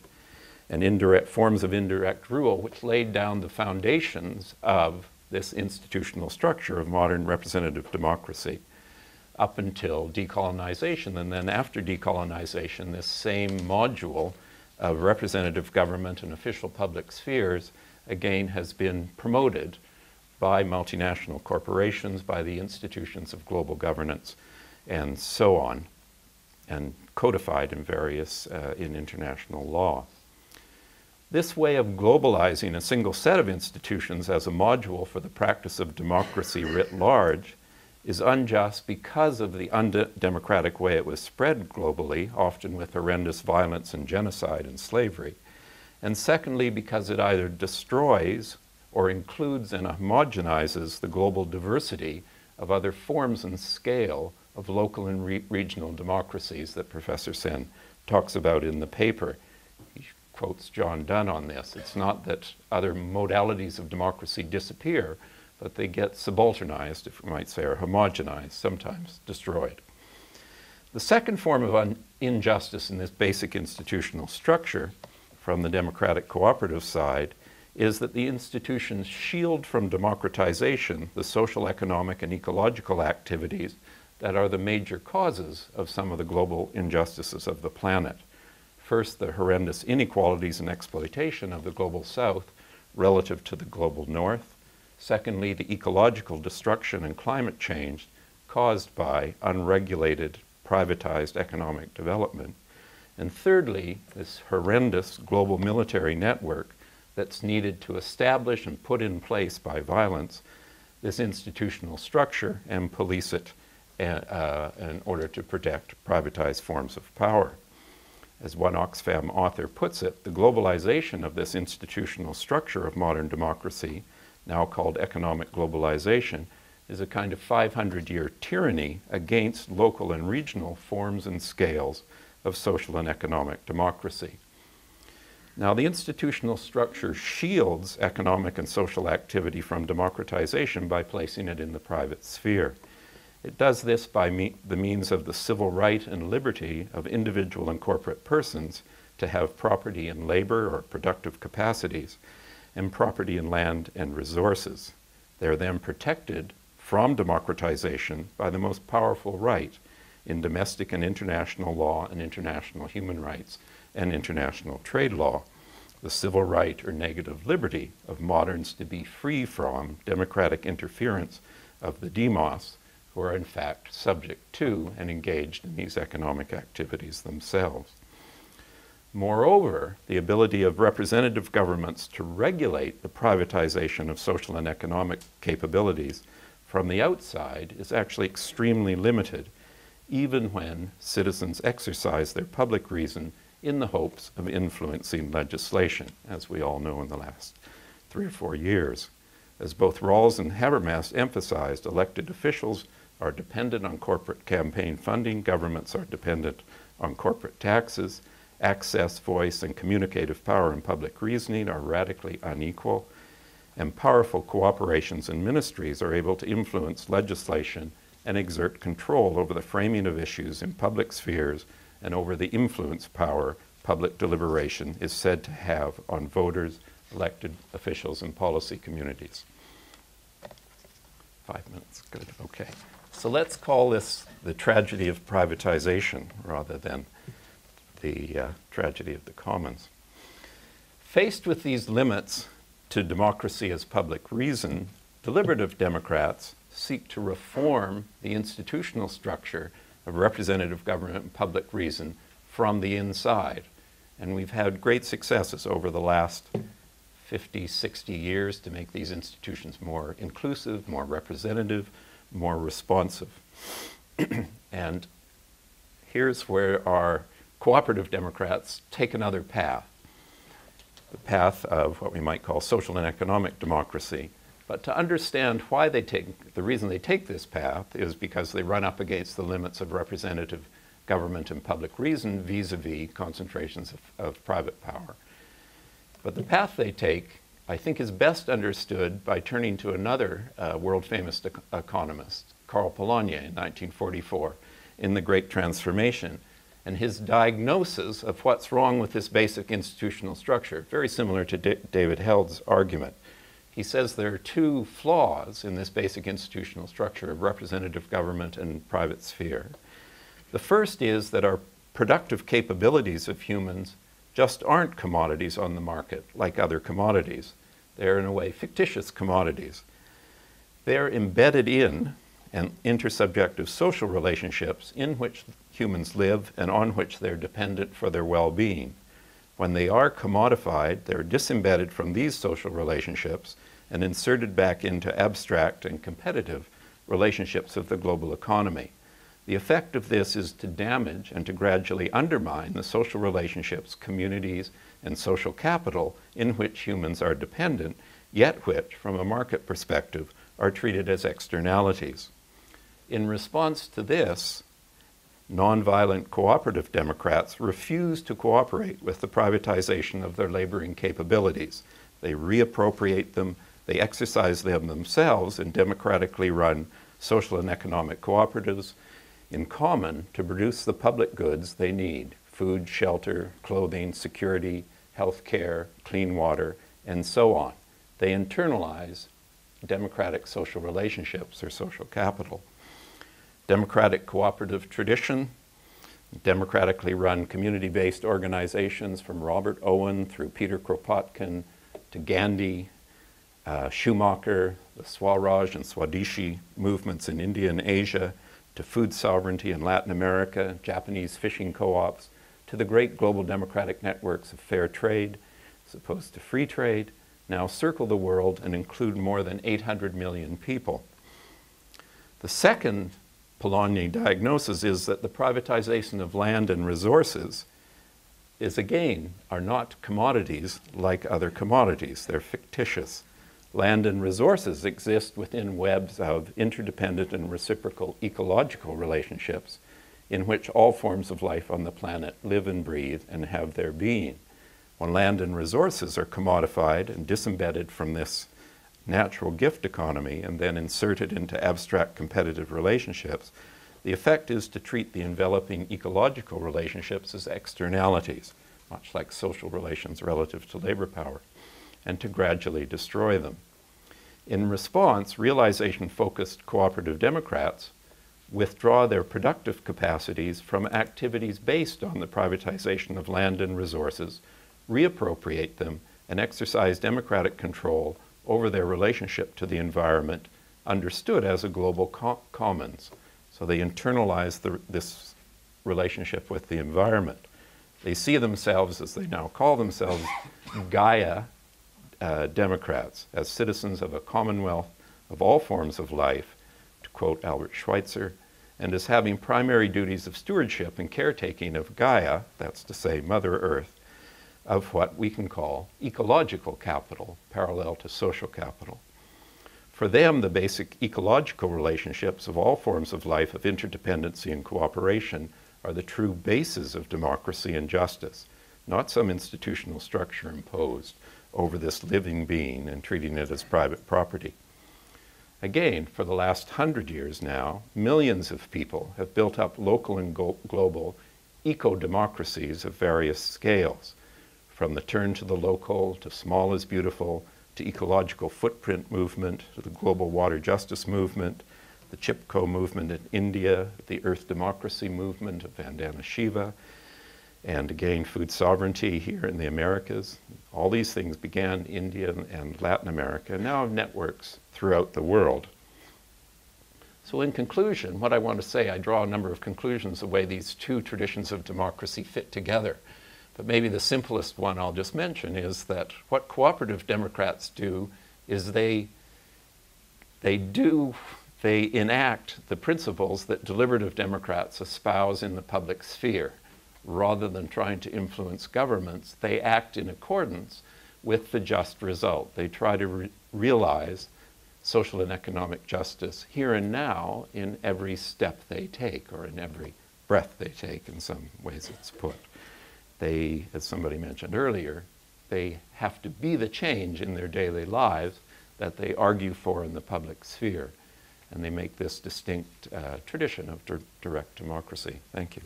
and indirect forms of indirect rule, which laid down the foundations of this institutional structure of modern representative democracy up until decolonization. And then after decolonization, this same module of representative government and official public spheres again has been promoted by multinational corporations, by the institutions of global governance, and so on, and codified in various uh, in international law. This way of globalizing a single set of institutions as a module for the practice of democracy writ large is unjust because of the undemocratic way it was spread globally, often with horrendous violence and genocide and slavery. And secondly, because it either destroys or includes and homogenizes the global diversity of other forms and scale of local and re regional democracies that Professor Sen talks about in the paper. He quotes John Dunn on this. It's not that other modalities of democracy disappear, but they get subalternized, if we might say, or homogenized, sometimes destroyed. The second form of injustice in this basic institutional structure, from the democratic cooperative side, is that the institutions shield from democratization the social, economic, and ecological activities that are the major causes of some of the global injustices of the planet. First, the horrendous inequalities and exploitation of the global south relative to the global north Secondly, the ecological destruction and climate change caused by unregulated, privatized economic development. And thirdly, this horrendous global military network that's needed to establish and put in place by violence this institutional structure and police it uh, in order to protect privatized forms of power. As one Oxfam author puts it, the globalization of this institutional structure of modern democracy, now called economic globalization, is a kind of 500 year tyranny against local and regional forms and scales of social and economic democracy. Now, the institutional structure shields economic and social activity from democratization by placing it in the private sphere. It does this by me- the means of the civil right and liberty of individual and corporate persons to have property in labor or productive capacities and property in land and resources. They are then protected from democratization by the most powerful right in domestic and international law and international human rights and international trade law, the civil right or negative liberty of moderns to be free from democratic interference of the demos, who are in fact subject to and engaged in these economic activities themselves. Moreover, the ability of representative governments to regulate the privatization of social and economic capabilities from the outside is actually extremely limited even when citizens exercise their public reason in the hopes of influencing legislation, as we all know in the last three or four years. As both Rawls and Habermas emphasized, elected officials are dependent on corporate campaign funding, governments are dependent on corporate taxes, access, voice, and communicative power in public reasoning are radically unequal, and powerful cooperations and ministries are able to influence legislation and exert control over the framing of issues in public spheres and over the influence power public deliberation is said to have on voters, elected officials, and policy communities. Five minutes, good, okay. So let's call this the tragedy of privatization rather than the uh, tragedy of the commons. Faced with these limits to democracy as public reason, deliberative Democrats seek to reform the institutional structure of representative government and public reason from the inside. And we've had great successes over the last 50, 60 years to make these institutions more inclusive, more representative, more responsive. and here's where our cooperative Democrats take another path the path of what we might call social and economic democracy. But to understand why they take, the reason they take this path is because they run up against the limits of representative government and public reason vis a vis concentrations of, of, private power. But the path they take, I think, is best understood by turning to another uh, world famous economist, Karl Polanyi, in 1944, in The Great Transformation, and his diagnosis of what's wrong with this basic institutional structure, very similar to D- David Held's argument he says there are two flaws in this basic institutional structure of representative government and private sphere. The first is that our productive capabilities of humans just aren't commodities on the market like other commodities. They're, in a way, fictitious commodities. They're embedded in and intersubjective social relationships in which humans live and on which they're dependent for their well being. When they are commodified, they're disembedded from these social relationships and inserted back into abstract and competitive relationships of the global economy. The effect of this is to damage and to gradually undermine the social relationships, communities, and social capital in which humans are dependent, yet which, from a market perspective, are treated as externalities. In response to this, nonviolent cooperative Democrats refuse to cooperate with the privatization of their laboring capabilities. They reappropriate them, they exercise them themselves in democratically run social and economic cooperatives in common to produce the public goods they need food, shelter, clothing, security, health care, clean water, and so on. They internalize democratic social relationships or social capital democratic cooperative tradition, democratically run community based organizations from Robert Owen through Peter Kropotkin to Gandhi uh, Schumacher, the Swaraj and Swadeshi movements in India and Asia, to food sovereignty in Latin America, Japanese fishing co ops, to the great global democratic networks of fair trade, as opposed to free trade, now circle the world and include more than 800 million people. The second Polanyi diagnosis is that the privatization of land and resources is again are not commodities like other commodities. They're fictitious. Land and resources exist within webs of interdependent and reciprocal ecological relationships in which all forms of life on the planet live and breathe and have their being. When land and resources are commodified and disembedded from this natural gift economy and then inserted into abstract competitive relationships, the effect is to treat the enveloping ecological relationships as externalities, much like social relations relative to labor power, and to gradually destroy them. In response, realization focused cooperative Democrats withdraw their productive capacities from activities based on the privatization of land and resources, reappropriate them, and exercise democratic control over their relationship to the environment, understood as a global co- commons. So they internalize the, this relationship with the environment. They see themselves, as they now call themselves, Gaia uh, Democrats, as citizens of a commonwealth of all forms of life, to quote Albert Schweitzer, and as having primary duties of stewardship and caretaking of Gaia, that's to say, Mother Earth, of what we can call ecological capital, parallel to social capital. For them, the basic ecological relationships of all forms of life of interdependency and cooperation are the true bases of democracy and justice, not some institutional structure imposed over this living being and treating it as private property. Again, for the last hundred years now, millions of people have built up local and global eco democracies of various scales from the turn to the local to small is beautiful to ecological footprint movement to the global water justice movement, the Chipko movement in India, the Earth democracy movement of Vandana Shiva, and to gain food sovereignty here in the Americas. All these things began in India and Latin America, and now have networks throughout the world. So, in conclusion, what I want to say, I draw a number of conclusions the way these two traditions of democracy fit together. But maybe the simplest one I'll just mention is that what cooperative Democrats do is they, they do, they enact the principles that deliberative Democrats espouse in the public sphere. Rather than trying to influence governments, they act in accordance with the just result. They try to re- realize social and economic justice here and now in every step they take, or in every breath they take, in some ways it's put they, as somebody mentioned earlier, they have to be the change in their daily lives that they argue for in the public sphere. And they make this distinct uh, tradition of di- direct democracy. Thank you.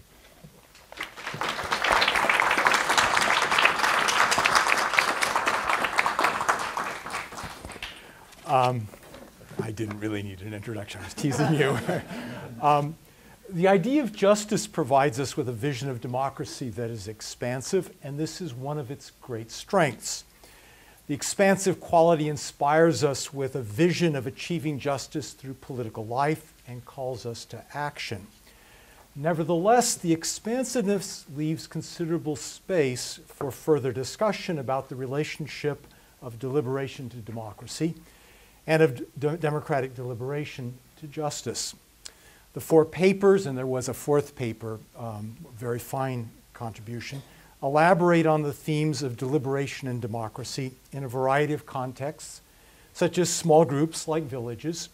Um, I didn't really need an introduction. I was teasing you. um, the idea of justice provides us with a vision of democracy that is expansive, and this is one of its great strengths. The expansive quality inspires us with a vision of achieving justice through political life and calls us to action. Nevertheless, the expansiveness leaves considerable space for further discussion about the relationship of deliberation to democracy and of democratic deliberation to justice. The four papers, and there was a fourth paper, um, very fine contribution, elaborate on the themes of deliberation and democracy in a variety of contexts, such as small groups like villages,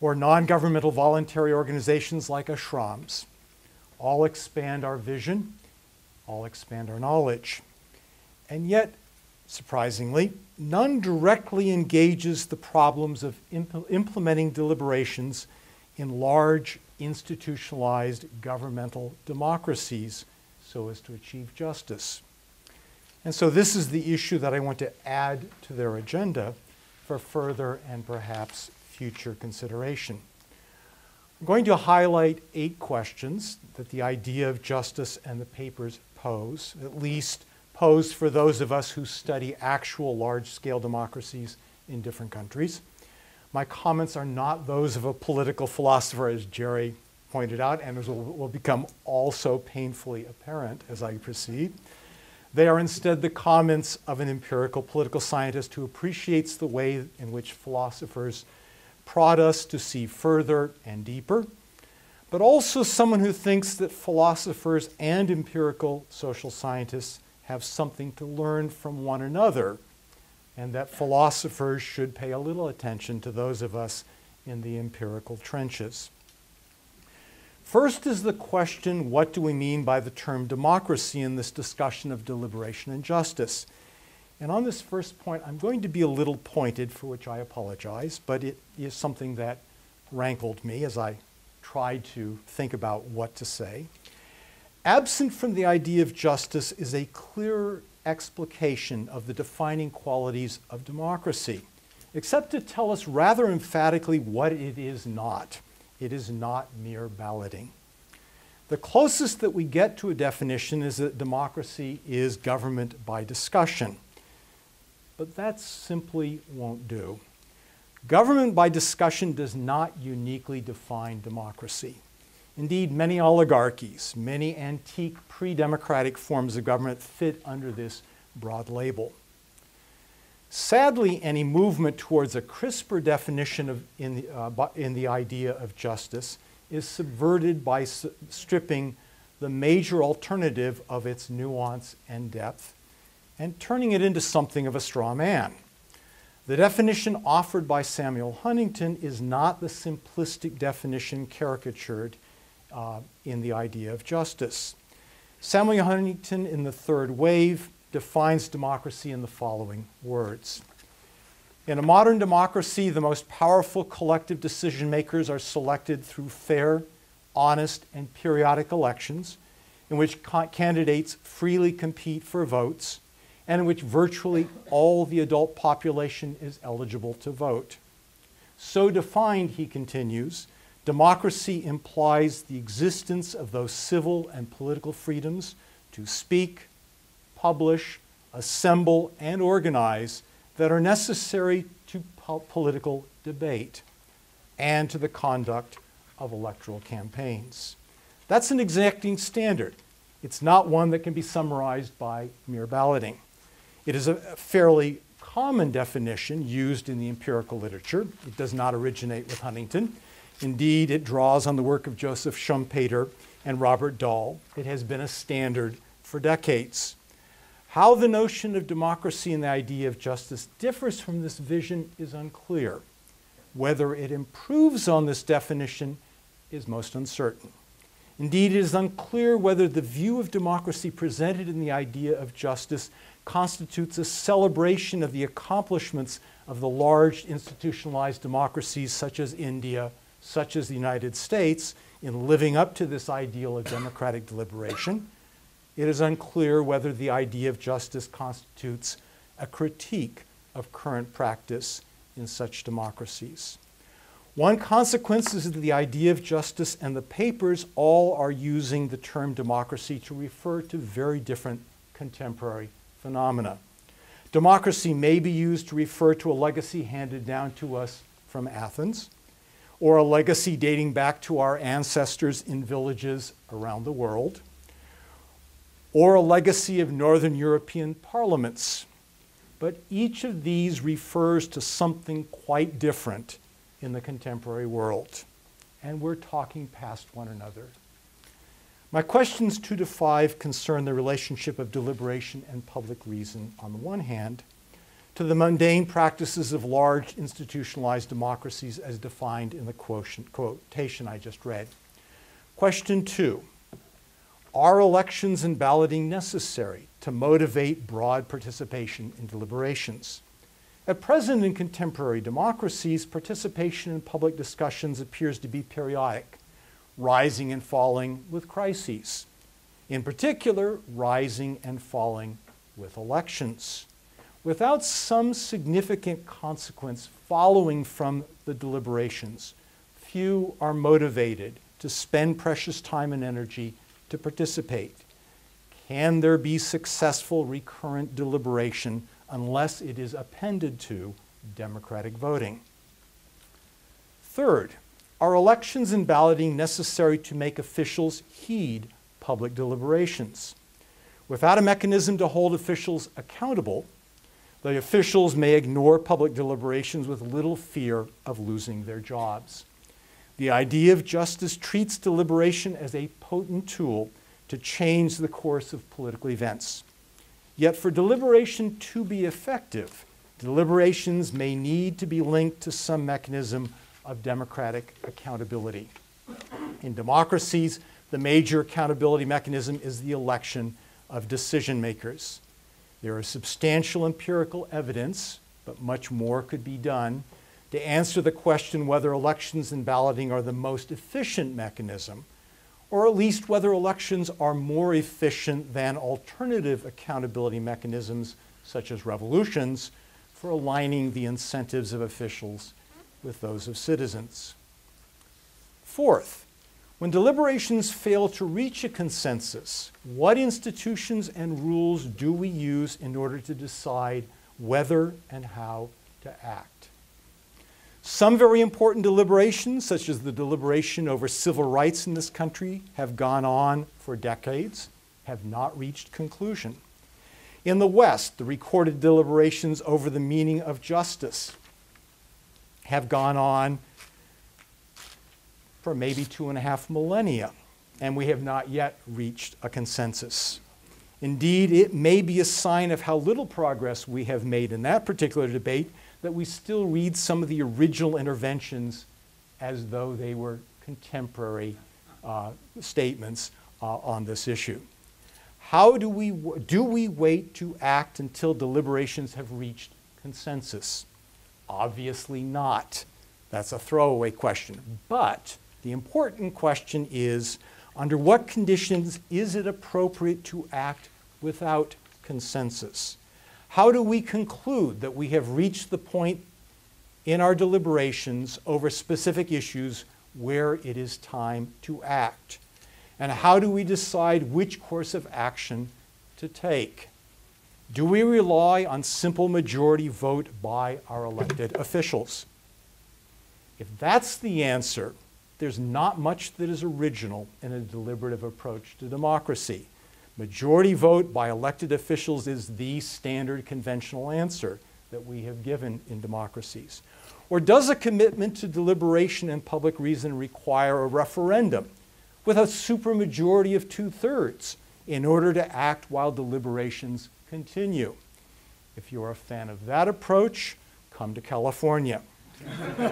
or non governmental voluntary organizations like ashrams. All expand our vision, all expand our knowledge. And yet, surprisingly, none directly engages the problems of imp- implementing deliberations in large institutionalized governmental democracies so as to achieve justice. And so, this is the issue that I want to add to their agenda for further and perhaps future consideration. I'm going to highlight eight questions that the idea of justice and the papers pose, at least pose for those of us who study actual large scale democracies in different countries. My comments are not those of a political philosopher, as Gerry pointed out, and as will, will become also painfully apparent as I proceed. They are instead the comments of an empirical political scientist who appreciates the way in which philosophers prod us to see further and deeper, but also someone who thinks that philosophers and empirical social scientists have something to learn from one another, and that philosophers should pay a little attention to those of us in the empirical trenches. First is the question what do we mean by the term democracy in this discussion of deliberation and justice? And on this first point, I'm going to be a little pointed, for which I apologize, but it is something that rankled me as I tried to think about what to say. Absent from the idea of justice is a clear explication of the defining qualities of democracy, except to tell us rather emphatically what it is not. It is not mere balloting. The closest that we get to a definition is that democracy is government by discussion. But that simply won't do. Government by discussion does not uniquely define democracy. Indeed, many oligarchies, many antique pre democratic forms of government fit under this broad label. Sadly, any movement towards a crisper definition of, in, the, uh, in the idea of justice is subverted by stripping the major alternative of its nuance and depth and turning it into something of a straw man. The definition offered by Samuel Huntington is not the simplistic definition caricatured uh, in the idea of justice. Samuel Huntington, in the third wave, defines democracy in the following words. In a modern democracy, the most powerful collective decision makers are selected through fair, honest, and periodic elections in which candidates freely compete for votes and in which virtually all the adult population is eligible to vote. So defined, he continues, democracy implies the existence of those civil and political freedoms to speak, publish, assemble, and organize that are necessary to po political debate and to the conduct of electoral campaigns. That's an exacting standard. It's not one that can be summarized by mere balloting. It is a fairly common definition used in the empirical literature. It does not originate with Huntington. Indeed, it draws on the work of Joseph Schumpeter and Robert Dahl. It has been a standard for decades. How the notion of democracy and the idea of justice differs from this vision is unclear. Whether it improves on this definition is most uncertain. Indeed, it is unclear whether the view of democracy presented in the idea of justice constitutes a celebration of the accomplishments of the large institutionalized democracies such as India, such as the United States, in living up to this ideal of democratic deliberation. It is unclear whether the idea of justice constitutes a critique of current practice in such democracies. One consequence is that the idea of justice and the papers all are using the term democracy to refer to very different contemporary phenomena. Democracy may be used to refer to a legacy handed down to us from Athens, or a legacy dating back to our ancestors in villages around the world, or a legacy of Northern European parliaments. But each of these refers to something quite different in the contemporary world. And we're talking past one another. My questions two to five concern the relationship of deliberation and public reason on the one hand to the mundane practices of large institutionalized democracies as defined in the quotation I just read. Question two Are elections and balloting necessary to motivate broad participation in deliberations? At present, in contemporary democracies, participation in public discussions appears to be periodic rising and falling with crises. In particular, rising and falling with elections. Without some significant consequence following from the deliberations, few are motivated to spend precious time and energy to participate. Can there be successful recurrent deliberation unless it is appended to democratic voting. Third, are elections and balloting necessary to make officials heed public deliberations? Without a mechanism to hold officials accountable, the officials may ignore public deliberations with little fear of losing their jobs. The idea of justice treats deliberation as a potent tool to change the course of political events. Yet, for deliberation to be effective, deliberations may need to be linked to some mechanism of democratic accountability. In democracies, the major accountability mechanism is the election of decision makers. There is substantial empirical evidence, but much more could be done to answer the question whether elections and balloting are the most efficient mechanism, or at least whether elections are more efficient than alternative accountability mechanisms, such as revolutions, for aligning the incentives of officials with those of citizens. Fourth, when deliberations fail to reach a consensus, what institutions and rules do we use in order to decide whether and how to act? Some very important deliberations, such as the deliberation over civil rights in this country, have gone on for decades, have not reached conclusion. In the West, the recorded deliberations over the meaning of justice have gone on for maybe two and a half millennia, and we have not yet reached a consensus. Indeed, it may be a sign of how little progress we have made in that particular debate that we still read some of the original interventions as though they were contemporary uh, statements uh, on this issue. How do we, do we wait to act until deliberations have reached consensus? Obviously not. That's a throwaway question. But the important question is under what conditions is it appropriate to act without consensus? How do we conclude that we have reached the point in our deliberations over specific issues where it is time to act? And how do we decide which course of action to take? Do we rely on simple majority vote by our elected officials? If that's the answer, there's not much that is original in a deliberative approach to democracy. Majority vote by elected officials is the standard conventional answer that we have given in democracies. Or does a commitment to deliberation and public reason require a referendum with a supermajority of two thirds in order to act while deliberations continue? If you're a fan of that approach, come to California.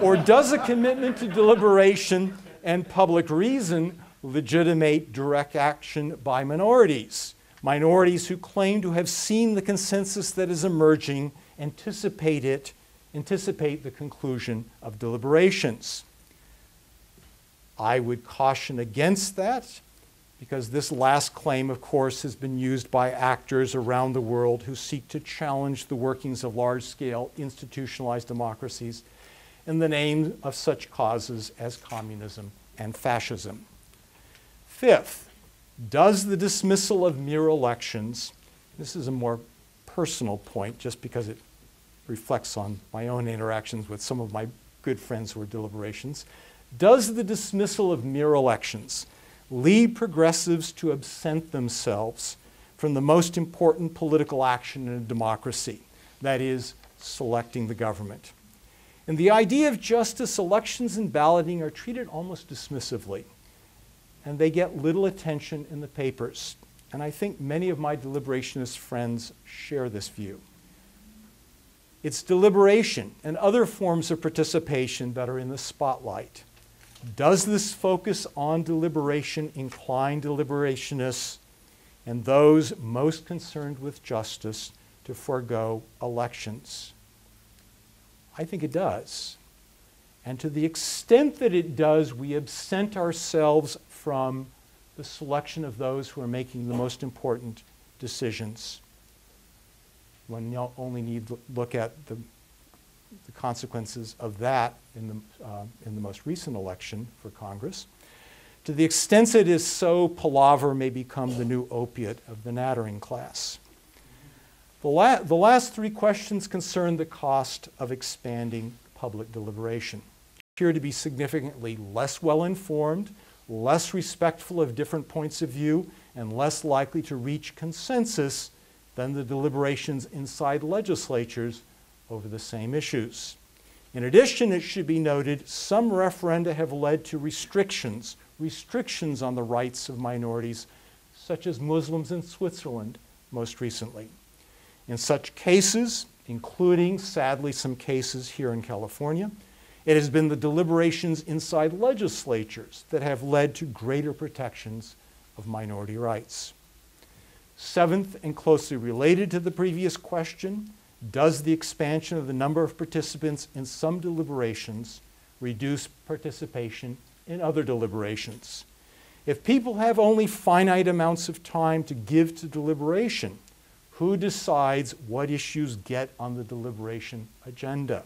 or does a commitment to deliberation and public reason legitimate direct action by minorities. Minorities who claim to have seen the consensus that is emerging, anticipate it, anticipate the conclusion of deliberations. I would caution against that because this last claim, of course, has been used by actors around the world who seek to challenge the workings of large scale institutionalized democracies in the name of such causes as communism and fascism. Fifth, does the dismissal of mere elections, this is a more personal point just because it reflects on my own interactions with some of my good friends who are deliberations, does the dismissal of mere elections lead progressives to absent themselves from the most important political action in a democracy, that is, selecting the government? In the idea of justice, elections and balloting are treated almost dismissively and they get little attention in the papers. And I think many of my deliberationist friends share this view. It's deliberation and other forms of participation that are in the spotlight. Does this focus on deliberation incline deliberationists and those most concerned with justice to forego elections? I think it does. And to the extent that it does, we absent ourselves from the selection of those who are making the most important decisions. One only need to look at the, the consequences of that in the, uh, in the most recent election for Congress. To the extent it is so, palaver may become the new opiate of the nattering class. The, la- the last three questions concern the cost of expanding public deliberation. Appear to be significantly less well informed, less respectful of different points of view, and less likely to reach consensus than the deliberations inside legislatures over the same issues. In addition, it should be noted some referenda have led to restrictions, restrictions on the rights of minorities, such as Muslims in Switzerland most recently. In such cases, including sadly some cases here in California, it has been the deliberations inside legislatures that have led to greater protections of minority rights. Seventh, and closely related to the previous question, does the expansion of the number of participants in some deliberations reduce participation in other deliberations? If people have only finite amounts of time to give to deliberation, who decides what issues get on the deliberation agenda?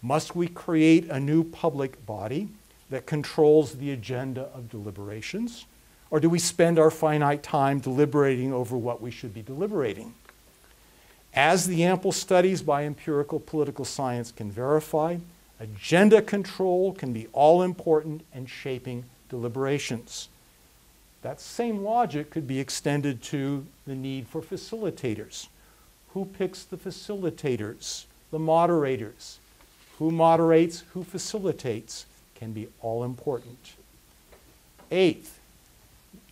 Must we create a new public body that controls the agenda of deliberations? Or do we spend our finite time deliberating over what we should be deliberating? As the ample studies by empirical political science can verify, agenda control can be all important in shaping deliberations. That same logic could be extended to the need for facilitators. Who picks the facilitators? The moderators. Who moderates? Who facilitates? Can be all important. Eighth,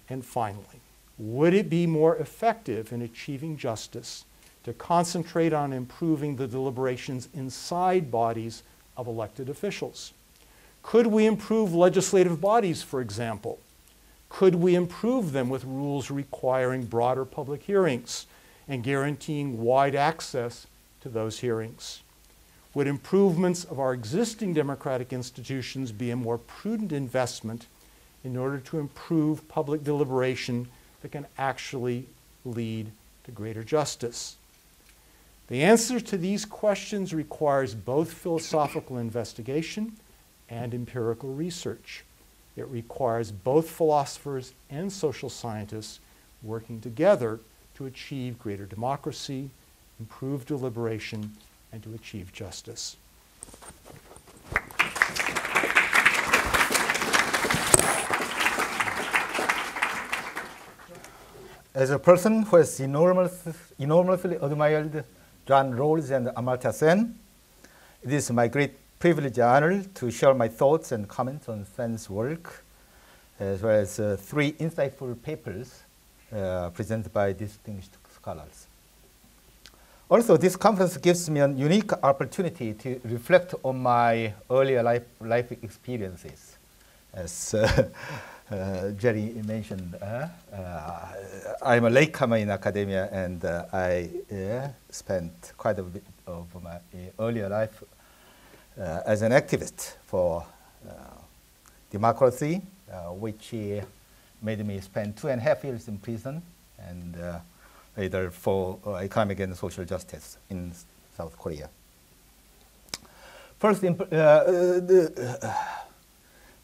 and finally, would it be more effective in achieving justice to concentrate on improving the deliberations inside bodies of elected officials? Could we improve legislative bodies, for example? Could we improve them with rules requiring broader public hearings and guaranteeing wide access to those hearings? Would improvements of our existing democratic institutions be a more prudent investment in order to improve public deliberation that can actually lead to greater justice? The answer to these questions requires both philosophical investigation and empirical research. It requires both philosophers and social scientists working together to achieve greater democracy, improve deliberation, and to achieve justice. As a person who has enormous, enormously admired John Rawls and Amartya Sen, it is my great privilege and honor to share my thoughts and comments on Sen's work, as well as uh, three insightful papers uh, presented by distinguished scholars. Also, this conference gives me a unique opportunity to reflect on my earlier life, life experiences. As uh, uh, Gerry mentioned, uh, uh, I'm a latecomer in academia and uh, I spent quite a bit of my earlier life uh, as an activist for uh, democracy, uh, which made me spend two and a half years in prison and later for economic and social justice in South Korea. First, the,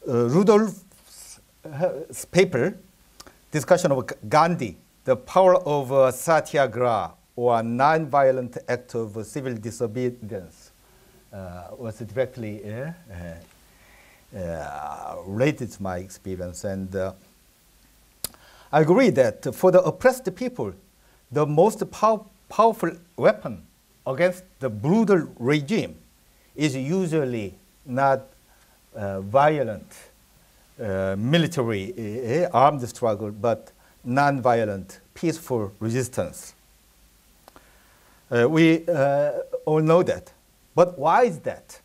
Rudolph's paper, discussion of Gandhi, the power of uh, satyagraha or non-violent act of civil disobedience uh, was directly uh, related to my experience. And I agree that for the oppressed people, the most pow powerful weapon against the brutal regime is usually not uh, violent military uh, armed struggle, but non-violent, peaceful resistance. we all know that. But why is that?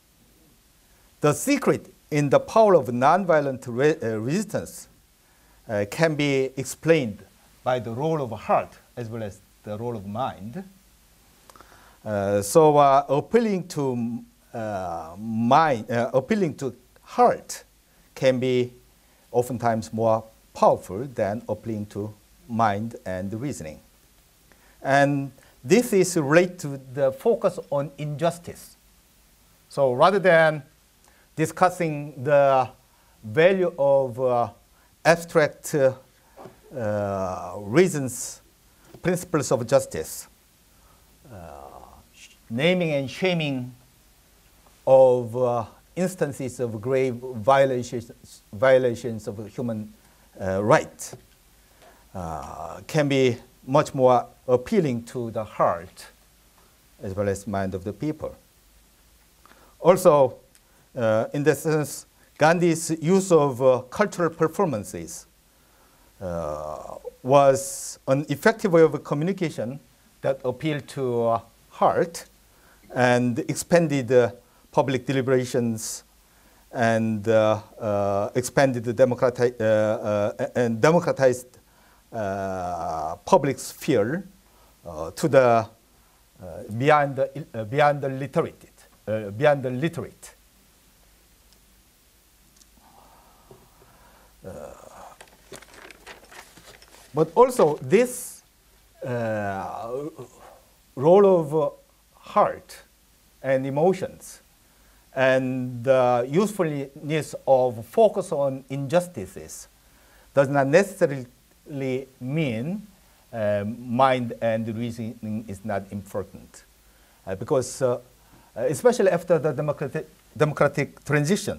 The secret in the power of nonviolent re uh, resistance uh, can be explained by the role of heart as well as the role of mind. Uh, so uh, appealing to uh, mind, uh, appealing to heart can be oftentimes more powerful than appealing to mind and reasoning. And this is related to the focus on injustice. So rather than discussing the value of uh, abstract uh, reasons, principles of justice, sh- naming and shaming of uh, instances of grave violations, violations of human uh, rights uh, can be much more appealing to the heart as well as mind of the people. Also, uh, in that sense, Gandhi's use of uh, cultural performances uh, was an effective way of communication that appealed to uh, heart and expanded uh, public deliberations and uh, uh, expanded the uh, and democratized public sphere to the beyond the, beyond the literate, beyond the literate. But also this uh, role of uh, heart and emotions and the usefulness of focus on injustices does not necessarily mean um, mind and reasoning is not important. Uh, because uh, especially after the democratic, democratic transition,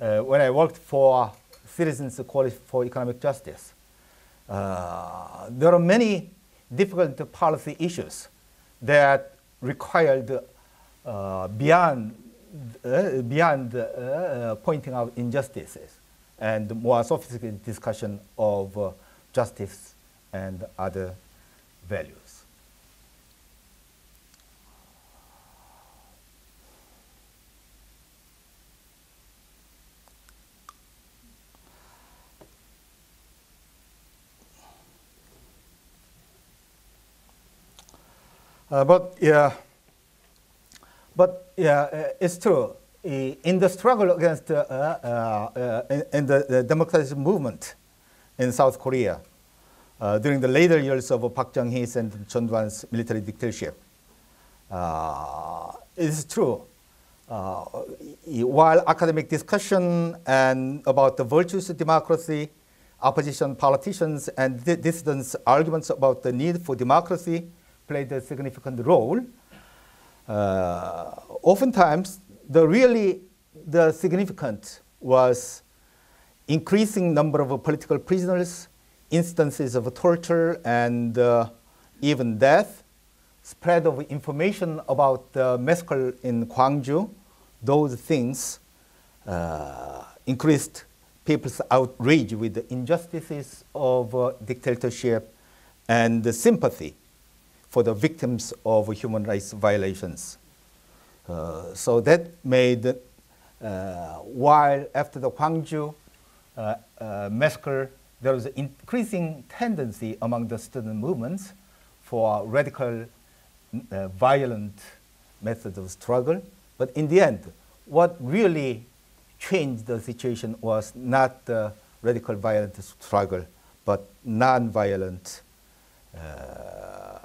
uh, when I worked for Citizens Coalition for Economic Justice, uh, there are many difficult policy issues that required uh, beyond, uh, beyond uh, uh, pointing out injustices and more sophisticated discussion of uh, justice and other values. Uh, but yeah, but yeah, uh, it's true. In the struggle against uh, uh, uh, in, in the, the democratic movement in South Korea uh, during the later years of Park Chung-hee's and Chun Doo-hwan's military dictatorship, it is true. While academic discussion and about the virtues of democracy, opposition politicians and dissidents' arguments about the need for democracy played a significant role. Uh, oftentimes, the really the significant was increasing number of political prisoners, instances of torture, and uh, even death, spread of information about the massacre in Gwangju. Those things uh, increased people's outrage with the injustices of uh, dictatorship and sympathy for the victims of human rights violations. Uh, so that made, uh, while after the Gwangju uh, uh, massacre, there was an increasing tendency among the student movements for radical, violent methods of struggle. But in the end, what really changed the situation was not the radical violent struggle, but non-violent, uh,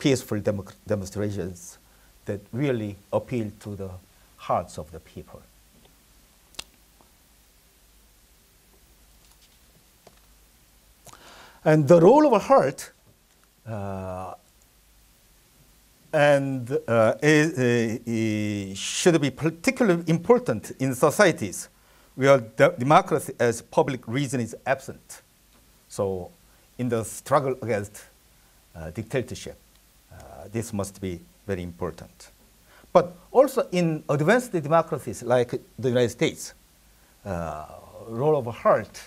peaceful demonstrations that really appeal to the hearts of the people. And the role of a heart uh, and uh, uh, should be particularly important in societies where de- democracy as public reason is absent. So, in the struggle against uh, dictatorship, this must be very important. But also in advanced democracies like the United States, uh, role of heart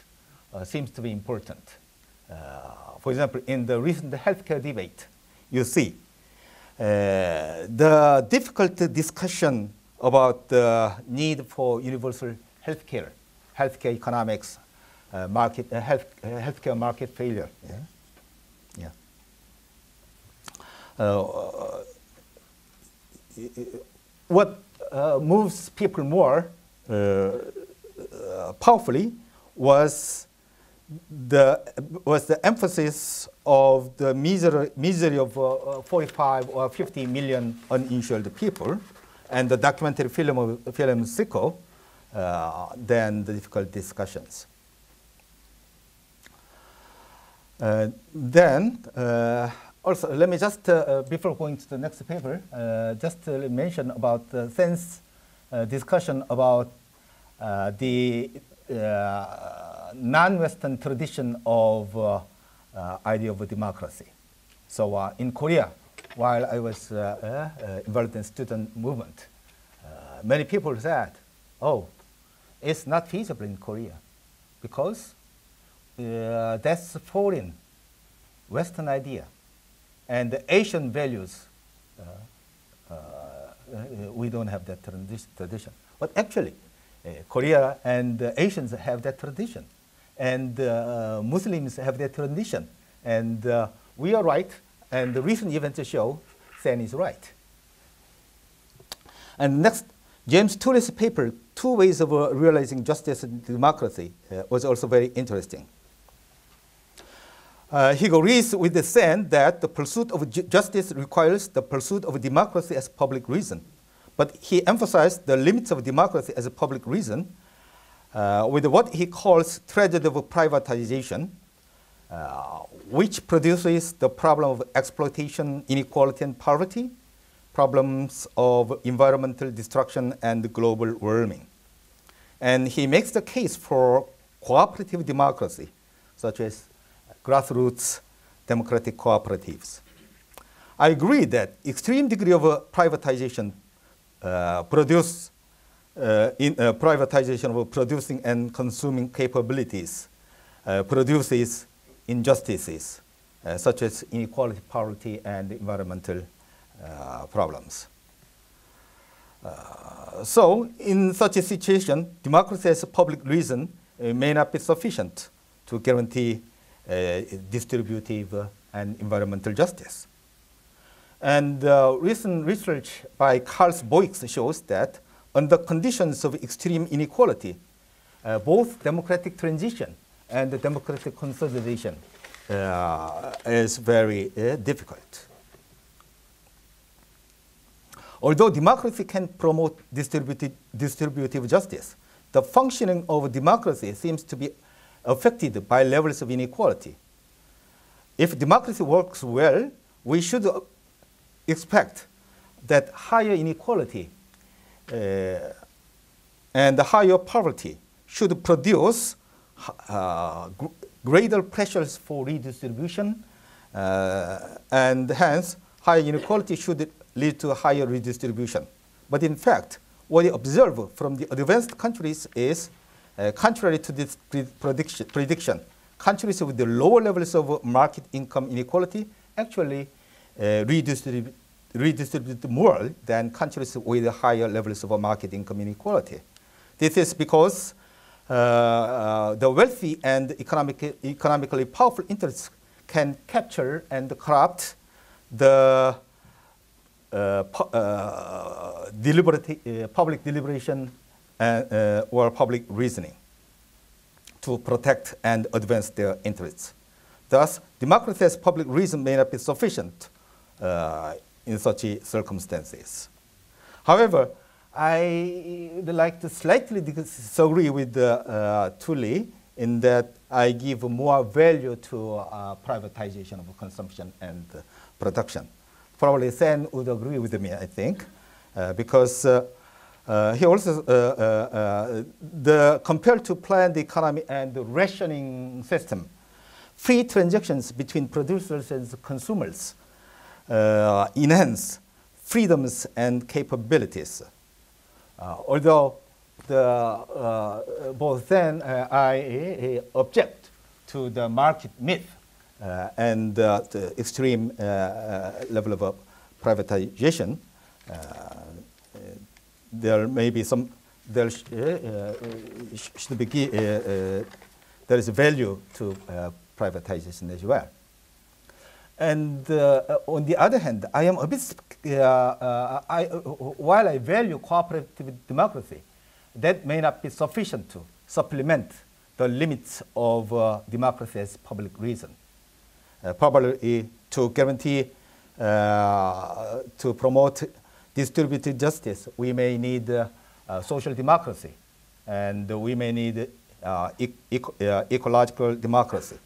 uh, seems to be important. Uh, for example, in the recent healthcare debate, you see uh, the difficult discussion about the need for universal healthcare, healthcare economics, uh, market, uh, health, uh, healthcare market failure. Yeah. Yeah. Uh, what uh, moves people more uh, powerfully was the was the emphasis of the misery, misery of uh, uh, 45 or 50 million uninsured people, and the documentary film of film Sicko, uh, than the difficult discussions. Uh, then also, let me just, uh, uh, before going to the next paper, uh, just uh, mention about the Sen's uh, discussion about uh, the non-Western tradition of idea of democracy. So in Korea, while I was involved in student movement, many people said, "Oh, it's not feasible in Korea because uh, that's foreign, Western idea, and the Asian values. Uh, uh, we don't have that tradi- tradition. But actually, uh, Korea and Asians have that tradition, and uh, Muslims have that tradition, and we are right. And the recent events show Sen is right. And next, James Tully's paper, Two Ways of Realizing Justice and Democracy, was also very interesting. Uh, he agrees with the Sen that the pursuit of ju- justice requires the pursuit of democracy as public reason. But he emphasized the limits of democracy as a public reason uh, with what he calls tragedy of privatization, uh, which produces the problem of exploitation, inequality, and poverty, problems of environmental destruction and global warming. And he makes the case for cooperative democracy, such as grassroots democratic cooperatives. I agree that extreme degree of uh, privatization uh, produce uh, in uh, privatization of producing and consuming capabilities uh, produces injustices uh, such as inequality, poverty, and environmental problems. So, in such a situation, democracy as a public reason may not be sufficient to guarantee distributive uh, and environmental justice. And uh, recent research by Carl Boix shows that under conditions of extreme inequality, uh, both democratic transition and the democratic consolidation is very difficult. Although democracy can promote distributive, distributive justice, the functioning of democracy seems to be affected by levels of inequality. If democracy works well, we should expect that higher inequality uh, and higher poverty should produce uh, gr- greater pressures for redistribution, uh, and hence higher inequality should lead to higher redistribution. But in fact, what we observe from the advanced countries is uh, contrary to this prediction, prediction, countries with the lower levels of market income inequality actually uh, redistribute, redistribute more than countries with higher levels of market income inequality. This is because uh, uh, the wealthy and economic, economically powerful interests can capture and corrupt the uh, uh, deliberati- uh, public deliberation or public reasoning to protect and advance their interests. Thus, democracy as public reason may not be sufficient uh, in such circumstances. However, I would like to slightly disagree with uh, uh, Tully in that I give more value to uh, privatization of consumption and uh, production. Probably Sen would agree with me, I think, uh, because uh, he also, uh, uh, uh, the, compared to planned economy and the rationing system, free transactions between producers and consumers uh, enhance freedoms and capabilities. Uh, although the, both then I object to the market myth and the extreme level of privatization, uh, there may be some, there sh- uh, sh- should be, uh, there is value to privatization as well. And uh, on the other hand, I am a bit, uh, uh, I, while I value cooperative democracy, that may not be sufficient to supplement the limits of uh, democracy as public reason. Uh, probably to guarantee, uh, to promote distributed justice, we may need uh, uh, social democracy, and we may need uh, ec- uh, ecological democracy.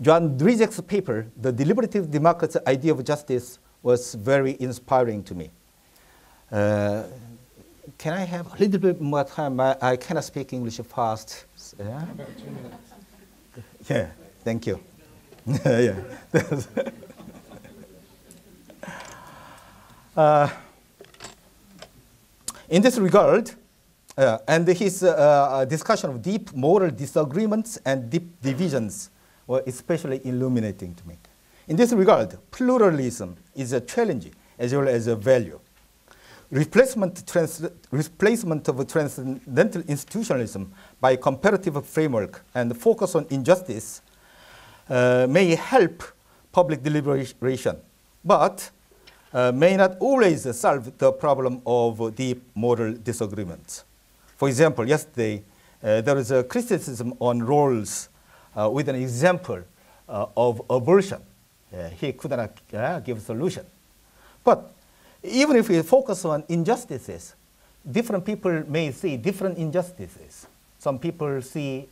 John Dryzek's paper, The Deliberative Democracy Idea of Justice, was very inspiring to me. Uh, can I have a little bit more time? I, I cannot speak English fast. Yeah? Yeah, thank you. yeah. uh, in this regard, uh, and his uh, uh, discussion of deep moral disagreements and deep divisions were especially illuminating to me. In this regard, pluralism is a challenge as well as a value. Replacement, replacement of transcendental institutionalism by a comparative framework and focus on injustice uh, may help public deliberation, but uh, may not always solve the problem of deep moral disagreements. For example, yesterday uh, there was a criticism on Rawls uh, with an example uh, of abortion. Uh, he could not uh, give a solution. But even if we focus on injustices, different people may see different injustices. Some people see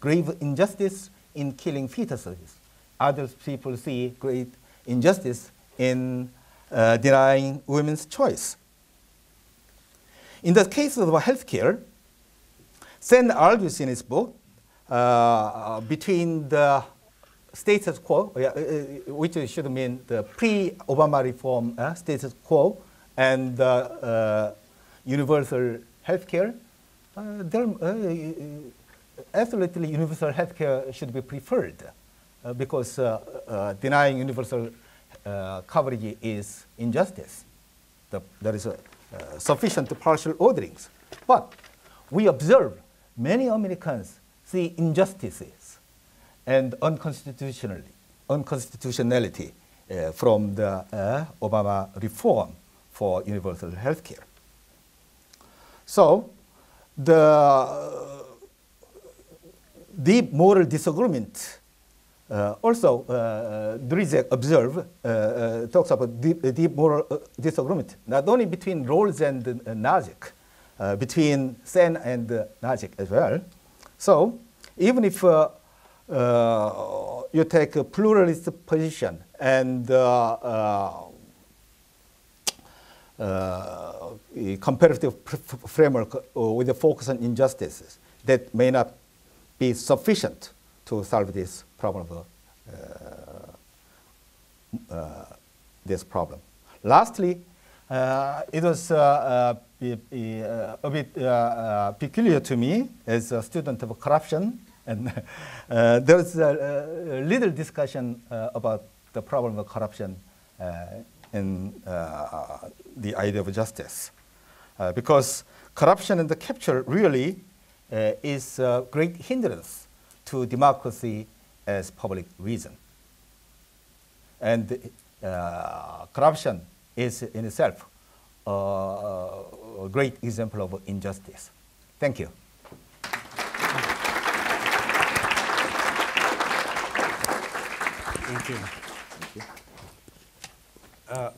grave injustice in killing fetuses. Other people see great injustice in uh, denying women's choice. In the case of healthcare, Sen argues in his book uh, between the status quo, uh, uh, which should mean the pre-Obama reform uh, status quo, and uh, universal healthcare. there, absolutely universal healthcare should be preferred because denying universal coverage is injustice. The, there is a, sufficient partial orderings. But we observe many Americans see injustices and unconstitutionality, unconstitutionality uh, from the uh, Obama reform for universal health care. So, the deep moral disagreement uh, also, uh, Dryzek observe, uh, uh, talks about deep, deep moral uh, disagreement, not only between Rawls and uh, between Sen and uh, as well. So, even if uh, you take a pluralist position and uh, uh, comparative framework with a focus on injustices that may not be sufficient to solve this problem of uh, this problem. Lastly, uh, it was uh, a bit peculiar to me as a student of corruption and uh, there's a, a, little discussion uh, about the problem of corruption uh, in uh, the idea of justice. Uh, because corruption and the capture really uh, is a great hindrance to democracy as public reason. And corruption is in itself a great example of injustice. Thank you. Thank you. Thank Uh,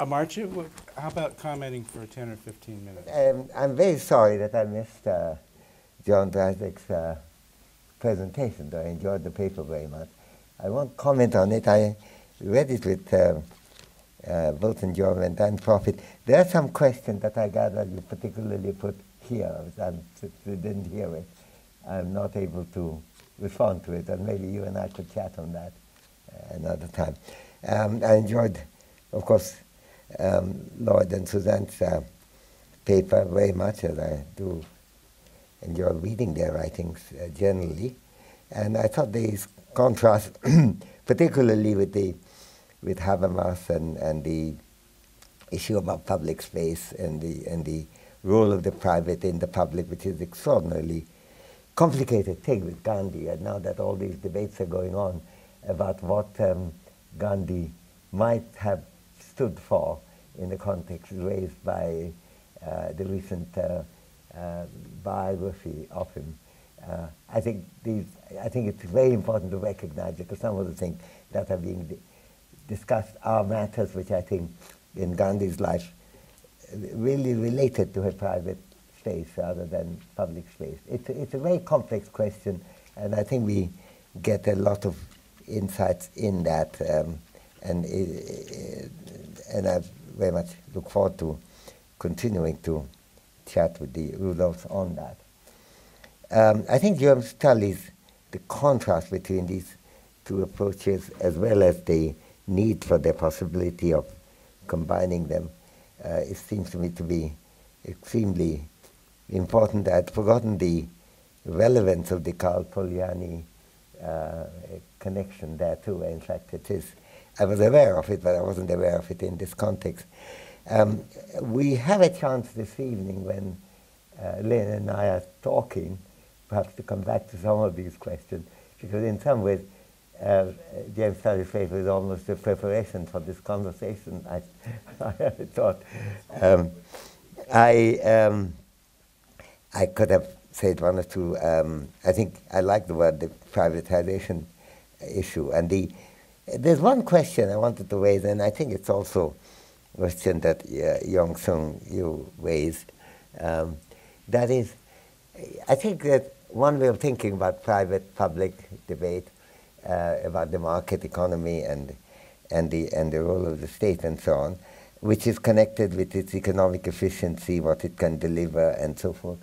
Amartya, what, how about commenting for 10 or 15 minutes? Um, I'm very sorry that I missed uh, John Dryzek's uh, presentation, though I enjoyed the paper very much. I won't comment on it. I read it with um, uh, both enjoyment and profit. There are some questions that I gather you particularly put here. I didn't hear it. I'm not able to respond to it, and maybe you and I could chat on that another time. Um, I enjoyed, of course, um, Lloyd and Susanne's uh, paper very much, as I do enjoy reading their writings uh, generally. And I thought these contrast, particularly with the with Habermas and, and the issue about public space and the and the role of the private in the public, which is extraordinarily complicated thing with Gandhi. And now that all these debates are going on, about what um, Gandhi might have stood for in the context raised by uh, the recent uh, uh, biography of him. Uh, I think these, I think it's very important to recognize because some of the things that are being di discussed are matters which I think in Gandhi's life really related to his private space rather than public space. It's a, it's a very complex question, and I think we get a lot of insights in that, um, and uh, and I very much look forward to continuing to chat with the Rudolphs on that. Um, I think Jürgen studies the contrast between these two approaches as well as the need for the possibility of combining them. Uh, it seems to me to be extremely important. I'd forgotten the relevance of the Karl Polanyi uh, connection there too. In fact, it is. I was aware of it, but I wasn't aware of it in this context. Um, we have a chance this evening when uh, Lena and I are talking, perhaps to come back to some of these questions, because in some ways, uh, James Tully's paper is almost a preparation for this conversation. I, I thought um, I um, I could have said one or two. Um, I think I like the word the privatization issue, and the there's one question I wanted to raise, and I think it's also question that uh, Yong Sung you raised. Um, that is, I think that one way of thinking about private-public debate uh, about the market economy and and the and the role of the state and so on, which is connected with its economic efficiency, what it can deliver, and so forth.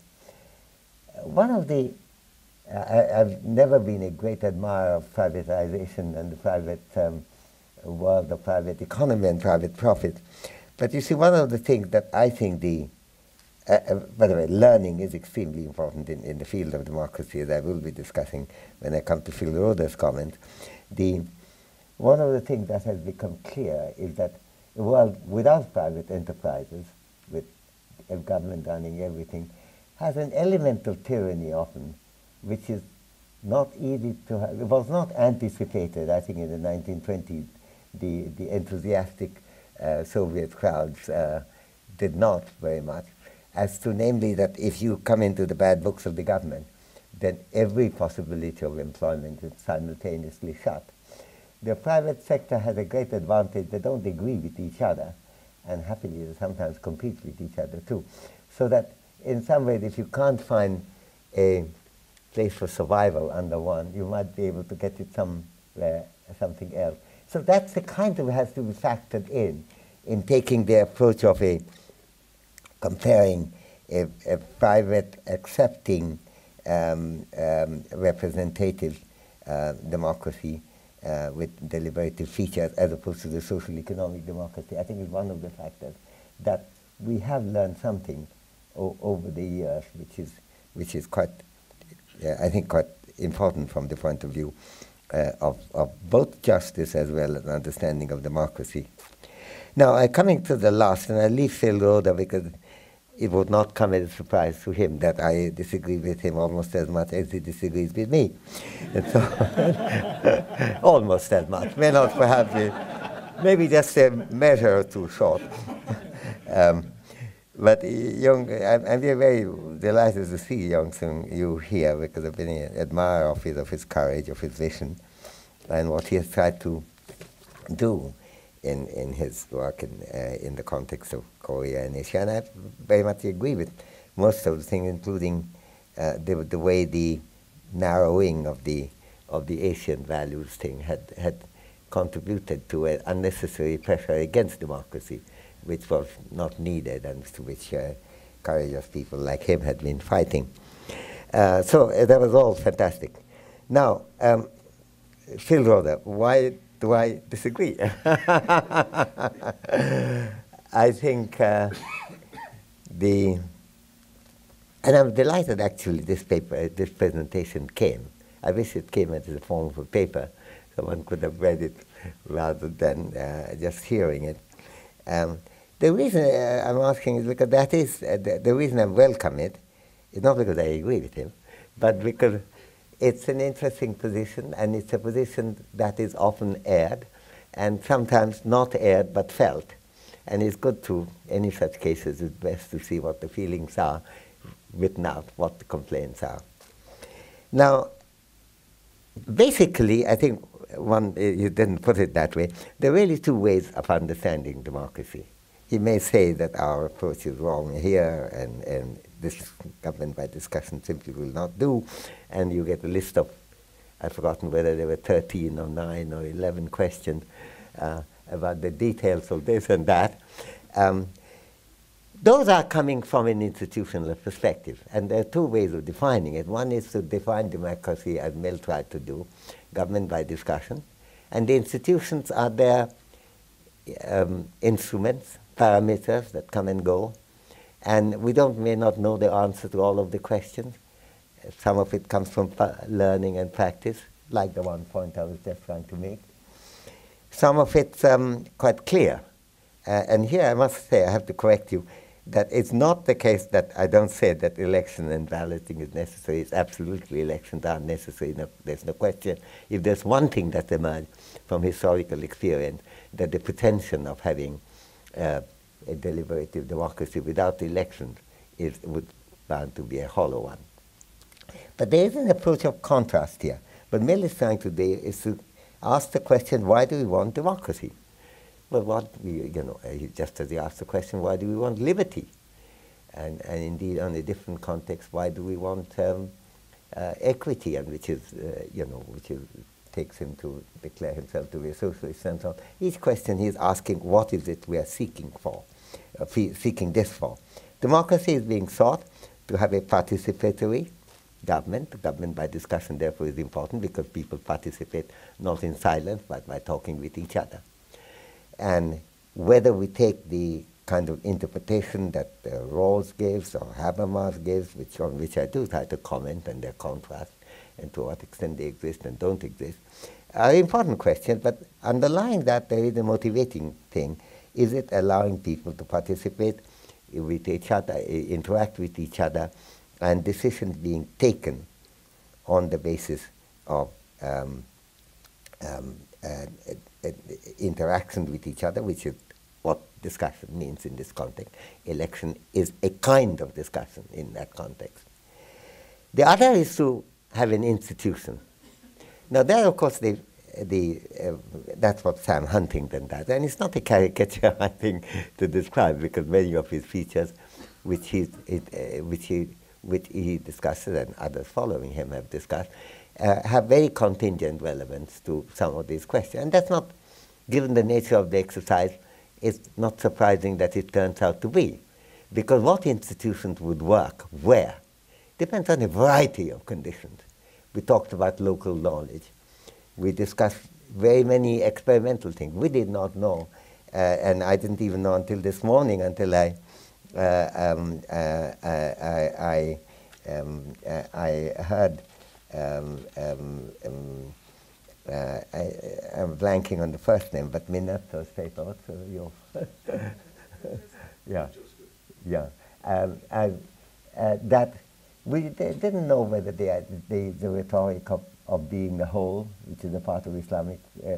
One of the I, have never been a great admirer of privatization and the private um, world of private economy and private profit. But you see, one of the things that I think the, uh, uh, by the way, learning is extremely important in, in the field of democracy, as I will be discussing when I come to Phil Roeder's comment. The, one of the things that has become clear is that a world without private enterprises, with government running everything, has an element of tyranny often which is not easy to have. It was not anticipated, I think, in the 1920s. The, the enthusiastic uh, Soviet crowds uh, did not very much, as to namely that if you come into the bad books of the government, then every possibility of employment is simultaneously shut. The private sector has a great advantage. They don't agree with each other, and happily they sometimes compete with each other too. So that in some ways, if you can't find a place for survival under one, you might be able to get it somewhere, something else. So that's the kind of has to be factored in, in taking the approach of a comparing a, a private accepting um, um, representative uh, democracy uh, with deliberative features as opposed to the social economic democracy, I think is one of the factors that we have learned something over the years, which is, which is quite I think, quite important from the point of view uh, of, of both justice as well as understanding of democracy. Now, I'm coming to the last, and I leave Phil Roeder because it would not come as a surprise to him that I disagree with him almost as much as he disagrees with me. And So almost as much, may not perhaps, maybe just a measure or two short. um, but Young, I'm, I'm very delighted to see Jong-sung You here because I've been an admirer of his, of his courage, of his vision, and what he has tried to do in, in his work in, uh, in the context of Korea and Asia. And I very much agree with most of the things, including uh, the, the way the narrowing of the, of the Asian values thing had, had contributed to an unnecessary pressure against democracy which was not needed and to which uh, courageous people like him had been fighting. Uh, so uh, that was all fantastic. Now, um, Phil Roeder, why do I disagree? I think uh, the, and I'm delighted actually this paper, this presentation came. I wish it came as a form of a paper, so one could have read it rather than uh, just hearing it. Um, the reason uh, I'm asking is because that is uh, the, the, reason I welcome it is not because I agree with him, but because it's an interesting position and it's a position that is often aired and sometimes not aired but felt. And it's good to, any such cases, it's best to see what the feelings are written out, what the complaints are. Now, basically, I think one, you didn't put it that way, there are really two ways of understanding democracy he may say that our approach is wrong here and, and this government by discussion simply will not do, and you get a list of I've forgotten whether there were 13 or 9 or 11 questions uh, about the details of this and that. Um, those are coming from an institutional perspective, and there are two ways of defining it. One is to define democracy as Mill tried to do, government by discussion, and the institutions are their um, instruments, parameters that come and go, and we don't may not know the answer to all of the questions. Some of it comes from learning and practice, like the one point I was just trying to make. Some of it's um, quite clear, uh, and here I must say I have to correct you that it's not the case that I don't say that election and balloting is necessary. It's absolutely elections are necessary. No, there's no question. If there's one thing that emerged from historical experience, that the pretension of having uh, a deliberative democracy without elections is would bound to be a hollow one. But there is an approach of contrast here. What Mill is trying to do is to ask the question, why do we want democracy? Well, what we, you know, just as he asked the question, why do we want liberty? And, and indeed, on a different context, why do we want um, uh, equity, and which is, uh, you know, which is, takes him to declare himself to be a socialist and so on. Each question he is asking, what is it we are seeking for, uh, seeking this for? Democracy is being sought to have a participatory government. Government by discussion, therefore, is important because people participate not in silence but by talking with each other. And whether we take the kind of interpretation that uh, Rawls gives or Habermas gives, which, on which I do try to comment and their contrast and to what extent they exist and don't exist, are important questions, but underlying that there is a motivating thing. Is it allowing people to participate with each other, interact with each other, and decisions being taken on the basis of um, um, uh, interaction with each other, which is what discussion means in this context. Election is a kind of discussion in that context. The other is to have an institution. Now, there, of course, the, the, uh, that's what Sam Huntington does. And it's not a caricature, I think, to describe, because many of his features, which, he, it, uh, which, he, which he discusses and others following him have discussed, uh, have very contingent relevance to some of these questions. And that's not, given the nature of the exercise, it's not surprising that it turns out to be. Because what institutions would work where depends on a variety of conditions. We talked about local knowledge. We discussed very many experimental things. We did not know, uh, and I didn't even know until this morning, until I, uh, um, uh, I, I, um, uh, I heard um, um, um, uh, I, am blanking on the first name, but Minato's paper. What's uh, your? yeah, yeah. Um, uh, that we didn't know whether the, the, the rhetoric of, of being the whole, which is a part of Islamic uh,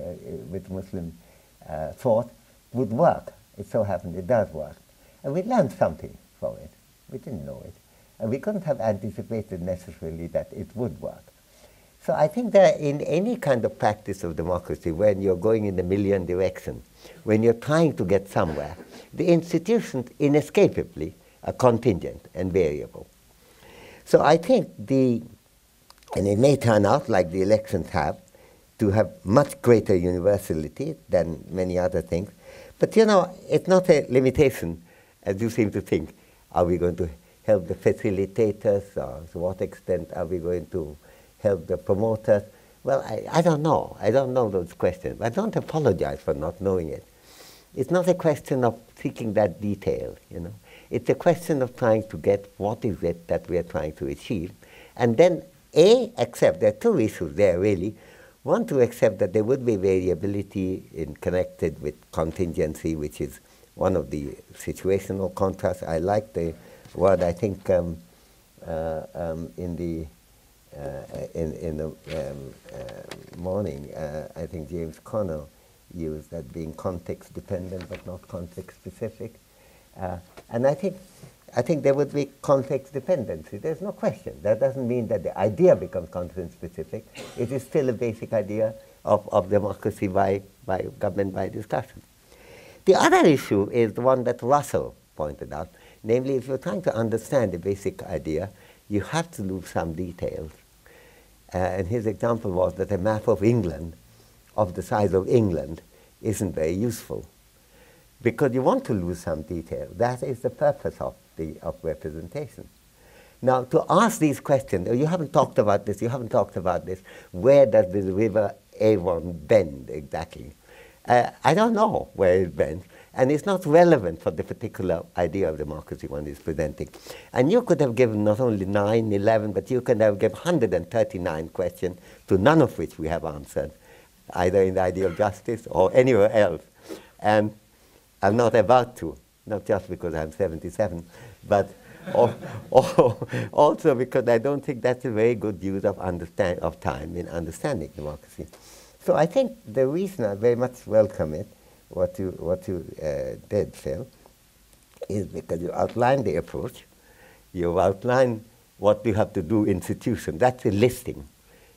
with Muslim uh, thought, would work. It so happened it does work, and we learned something from it. We didn't know it. And we couldn't have anticipated necessarily that it would work. So I think that in any kind of practice of democracy, when you're going in a million directions, when you're trying to get somewhere, the institutions inescapably are contingent and variable. So I think the, and it may turn out like the elections have, to have much greater universality than many other things. But you know, it's not a limitation, as you seem to think. Are we going to help the facilitators, or to what extent are we going to help the promoters? Well, I, I don't know. I don't know those questions. I don't apologize for not knowing it. It's not a question of seeking that detail, you know. It's a question of trying to get what is it that we are trying to achieve. And then, A, accept, there are two issues there really. One, to accept that there would be variability in connected with contingency, which is one of the situational contrasts. I like the word, I think, um, uh, um, in the uh, in, in the um, uh, morning, uh, I think James Connell used that being context dependent but not context specific. And I think, I think there would be context dependency. There's no question. That doesn't mean that the idea becomes context specific. It is still a basic idea of, of democracy by, by government by discussion. The other issue is the one that Russell pointed out, namely if you're trying to understand the basic idea, you have to lose some details. Uh, and his example was that a map of England, of the size of England, isn't very useful because you want to lose some detail. That is the purpose of, the, of representation. Now, to ask these questions, you haven't talked about this, you haven't talked about this. Where does this river Avon bend exactly? Uh, I don't know where it bends, and it's not relevant for the particular idea of democracy one is presenting. And you could have given not only 9, 11, but you could have given 139 questions, to none of which we have answered, either in the idea of justice or anywhere else. And I'm not about to, not just because I'm 77, but also because I don't think that's a very good use of, understand, of time in understanding democracy. So I think the reason I very much welcome it, what you, what you uh, did, Phil, is because you outlined the approach, you outlined what we have to do institution. That's a listing.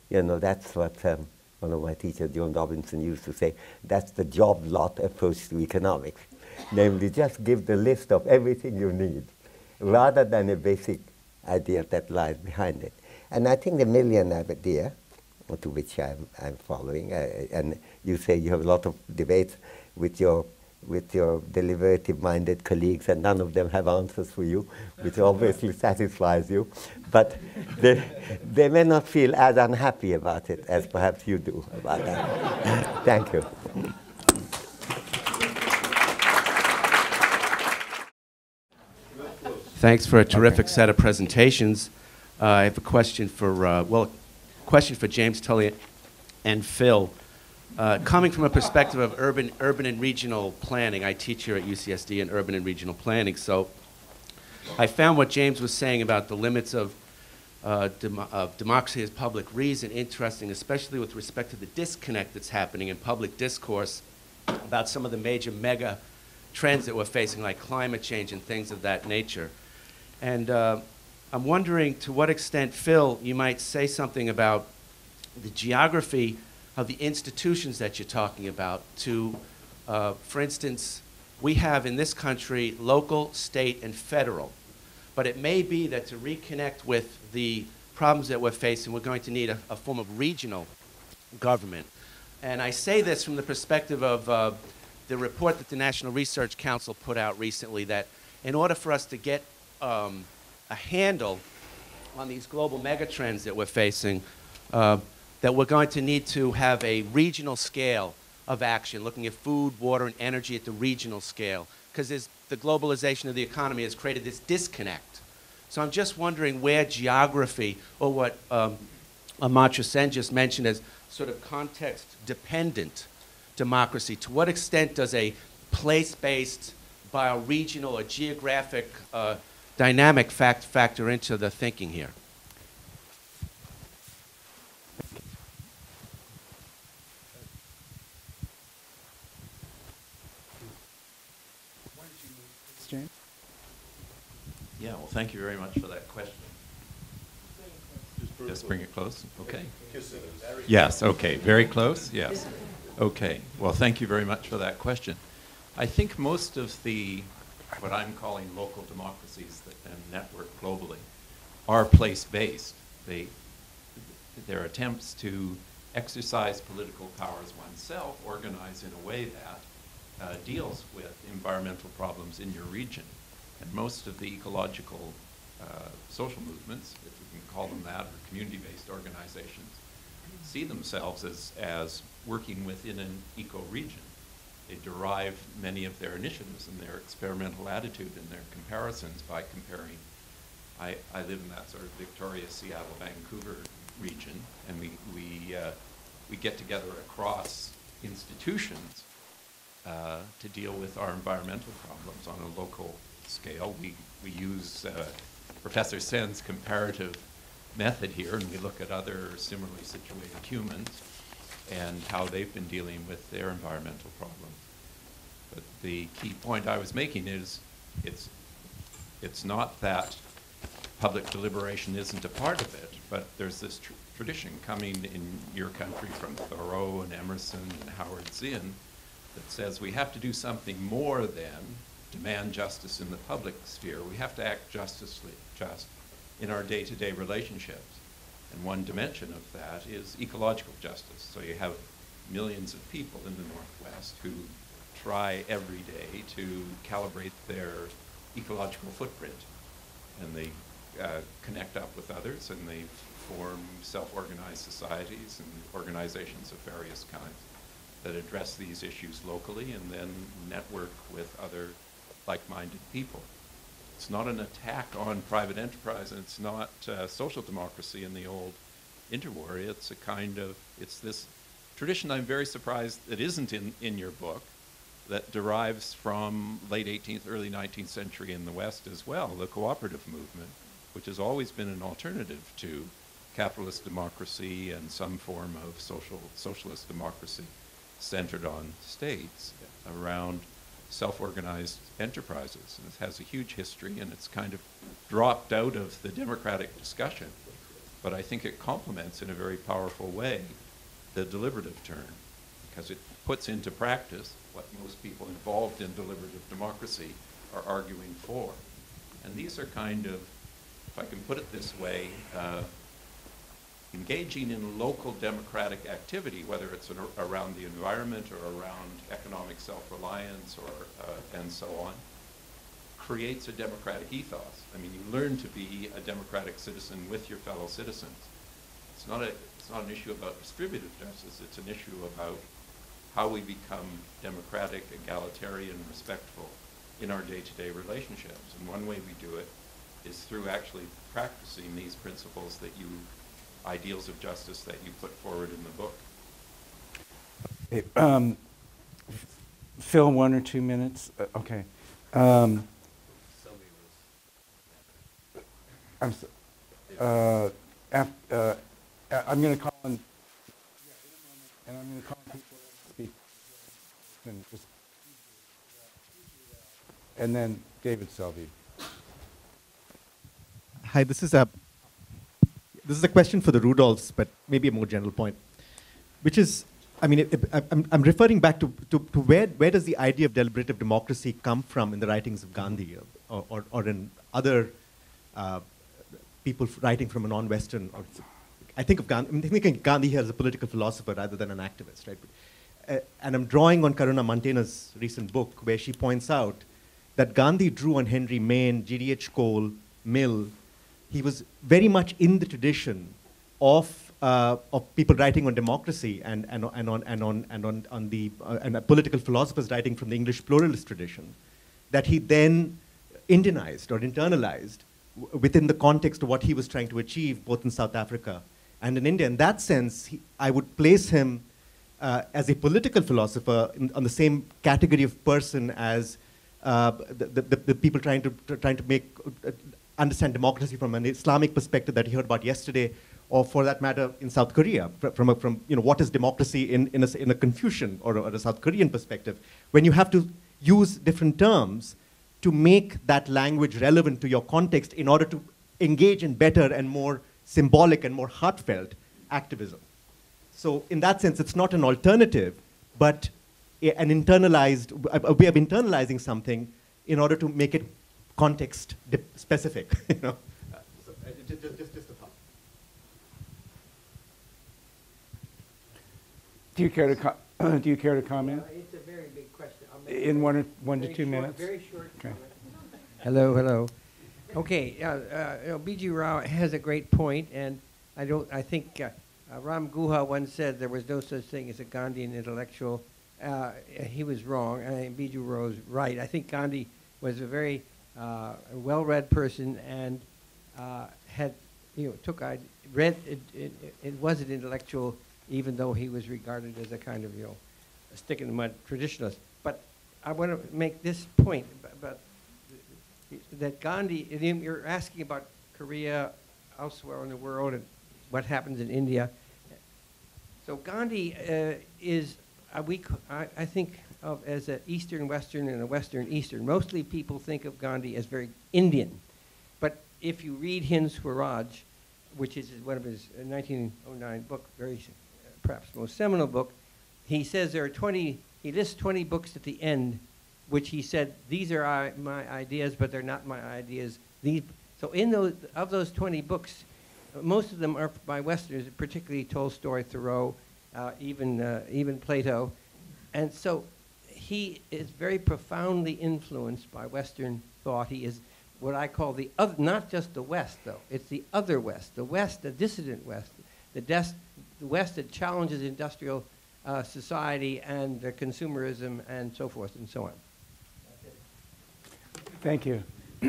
You know, that's what um, one of my teachers, Joan Robinson, used to say. That's the job lot approach to economics. Namely, just give the list of everything you need rather than a basic idea that lies behind it. And I think the Millian idea, to which I'm, I'm following, uh, and you say you have a lot of debates with your with your deliberative-minded colleagues, and none of them have answers for you, which obviously satisfies you. But they, they may not feel as unhappy about it as perhaps you do about that. Thank you. Thanks for a terrific set of presentations. Uh, I have a question for, uh, well, question for James Tully and Phil. Uh, coming from a perspective of urban, urban and regional planning, I teach here at UCSD in urban and regional planning. So I found what James was saying about the limits of, uh, dem of democracy as public reason interesting, especially with respect to the disconnect that's happening in public discourse about some of the major mega trends that we're facing, like climate change and things of that nature. And uh, I'm wondering to what extent, Phil, you might say something about the geography of the institutions that you're talking about. To, uh, for instance, we have in this country local, state, and federal. But it may be that to reconnect with the problems that we're facing, we're going to need a, a form of regional government. And I say this from the perspective of uh, the report that the National Research Council put out recently that in order for us to get um, a handle on these global megatrends that we're facing, uh, that we're going to need to have a regional scale of action, looking at food, water, and energy at the regional scale, because the globalization of the economy has created this disconnect. So I'm just wondering where geography, or what um, Amartya Sen just mentioned as sort of context-dependent democracy, to what extent does a place-based, bioregional, or geographic uh, dynamic fact factor into the thinking here? Yeah, well, thank you very much for that question. Just bring it close, okay. Yes, okay, very close, yes. Okay, well, thank you very much for that question. I think most of the what I'm calling local democracies that network globally are place-based. They, their attempts to exercise political powers oneself, organize in a way that uh, deals with environmental problems in your region. And most of the ecological uh, social movements, if we can call them that, or community-based organizations, see themselves as, as working within an eco-region they derive many of their initiatives and their experimental attitude and their comparisons by comparing. I, I live in that sort of Victoria, Seattle, Vancouver region, and we, we, uh, we get together across institutions uh, to deal with our environmental problems on a local scale. We, we use uh, Professor Sen's comparative method here, and we look at other similarly situated humans and how they've been dealing with their environmental problems. But the key point I was making is it's, it's not that public deliberation isn't a part of it, but there's this tr tradition coming in your country from Thoreau and Emerson and Howard Zinn that says we have to do something more than demand justice in the public sphere. We have to act justly, just in our day-to-day -day relationships. And one dimension of that is ecological justice. So you have millions of people in the Northwest who try every day to calibrate their ecological footprint. And they uh, connect up with others and they form self-organized societies and organizations of various kinds that address these issues locally and then network with other like-minded people. It's not an attack on private enterprise, and it's not uh, social democracy in the old interwar. It's a kind of, it's this tradition I'm very surprised that isn't in, in your book, that derives from late 18th, early 19th century in the West as well, the cooperative movement, which has always been an alternative to capitalist democracy and some form of social socialist democracy centered on states around self-organized enterprises. And it has a huge history and it's kind of dropped out of the democratic discussion. But I think it complements in a very powerful way the deliberative turn because it puts into practice what most people involved in deliberative democracy are arguing for. And these are kind of, if I can put it this way, uh, engaging in local democratic activity, whether it's an, around the environment or around economic self-reliance or uh, and so on, creates a democratic ethos. I mean, you learn to be a democratic citizen with your fellow citizens. It's not a it's not an issue about distributive justice. It's an issue about how we become democratic, egalitarian, respectful in our day-to-day relationships. And one way we do it is through actually practicing these principles that you ideals of justice that you put forward in the book. Hey, um, Phil, one or two minutes? Uh, okay. Um, I'm, so, uh, af, uh, I'm going to call on, and I'm going to call on people to speak. And, just, and then David Selvey. Hi, this is a this is a question for the Rudolphs, but maybe a more general point, which is, I mean, I'm, I'm referring back to, to, to, where, where does the idea of deliberative democracy come from in the writings of Gandhi or, or, or in other uh, people writing from a non-Western, or I think of Gandhi, I'm thinking Gandhi here as a political philosopher rather than an activist, right? Uh, and I'm drawing on Karuna Mantena's recent book where she points out that Gandhi drew on Henry Maine, G.D.H. Cole, Mill, he was very much in the tradition of, uh, of people writing on democracy and, and, and, on, and, on, and, on, on the, uh, and political philosophers writing from the English pluralist tradition, that he then Indianized or internalized within the context of what he was trying to achieve both in South Africa and in India. In that sense, he, I would place him uh, as a political philosopher in, on the same category of person as uh, the, the, the, people trying to, trying to make uh, understand democracy from an Islamic perspective that you heard about yesterday, or for that matter, in South Korea, from, a, from you know, what is democracy in, in, a, in a Confucian or a, or a South Korean perspective, when you have to use different terms to make that language relevant to your context in order to engage in better and more symbolic and more heartfelt activism. So in that sense, it's not an alternative, but an internalized, a way of internalizing something in order to make it context specific. you know? Uh, so, uh, just, just, just a thought. Do you care to co- do you care to comment? Uh, it's a very big question. In one or one to two short, minutes. Very short. Okay. Hello, hello. Okay, uh, uh, you know, B.G. Rao has a great point, and I don't. I think uh, uh, Ram Guha once said there was no such thing as a Gandhian intellectual. Uh, he was wrong. I think B.G. Rao is right. I think Gandhi was a very a well-read person and uh, had, you know, took, I read, it, it, it was an intellectual, even though he was regarded as a kind of, you know, stick in the mud traditionalist. But I want to make this point about that Gandhi, you're asking about Korea, elsewhere in the world, and what happens in India. So Gandhi uh, is, a weak, I, I think, of as an Eastern Western and a Western Eastern. Mostly people think of Gandhi as very Indian. But if you read Hind Swaraj, which is one of his 1909 book, very uh, perhaps most seminal book, he says there are 20, he lists 20 books at the end, which he said, these are my ideas, but they're not my ideas. These, so in those, of those 20 books, most of them are by Westerners, particularly Tolstoy, Thoreau, uh, even, uh, even Plato. And so he is very profoundly influenced by Western thought. He is what I call the other, not just the West, though. It's the other West, the West, the dissident West, the, des- the West that challenges industrial uh, society and uh, consumerism and so forth and so on. Thank you. Oh,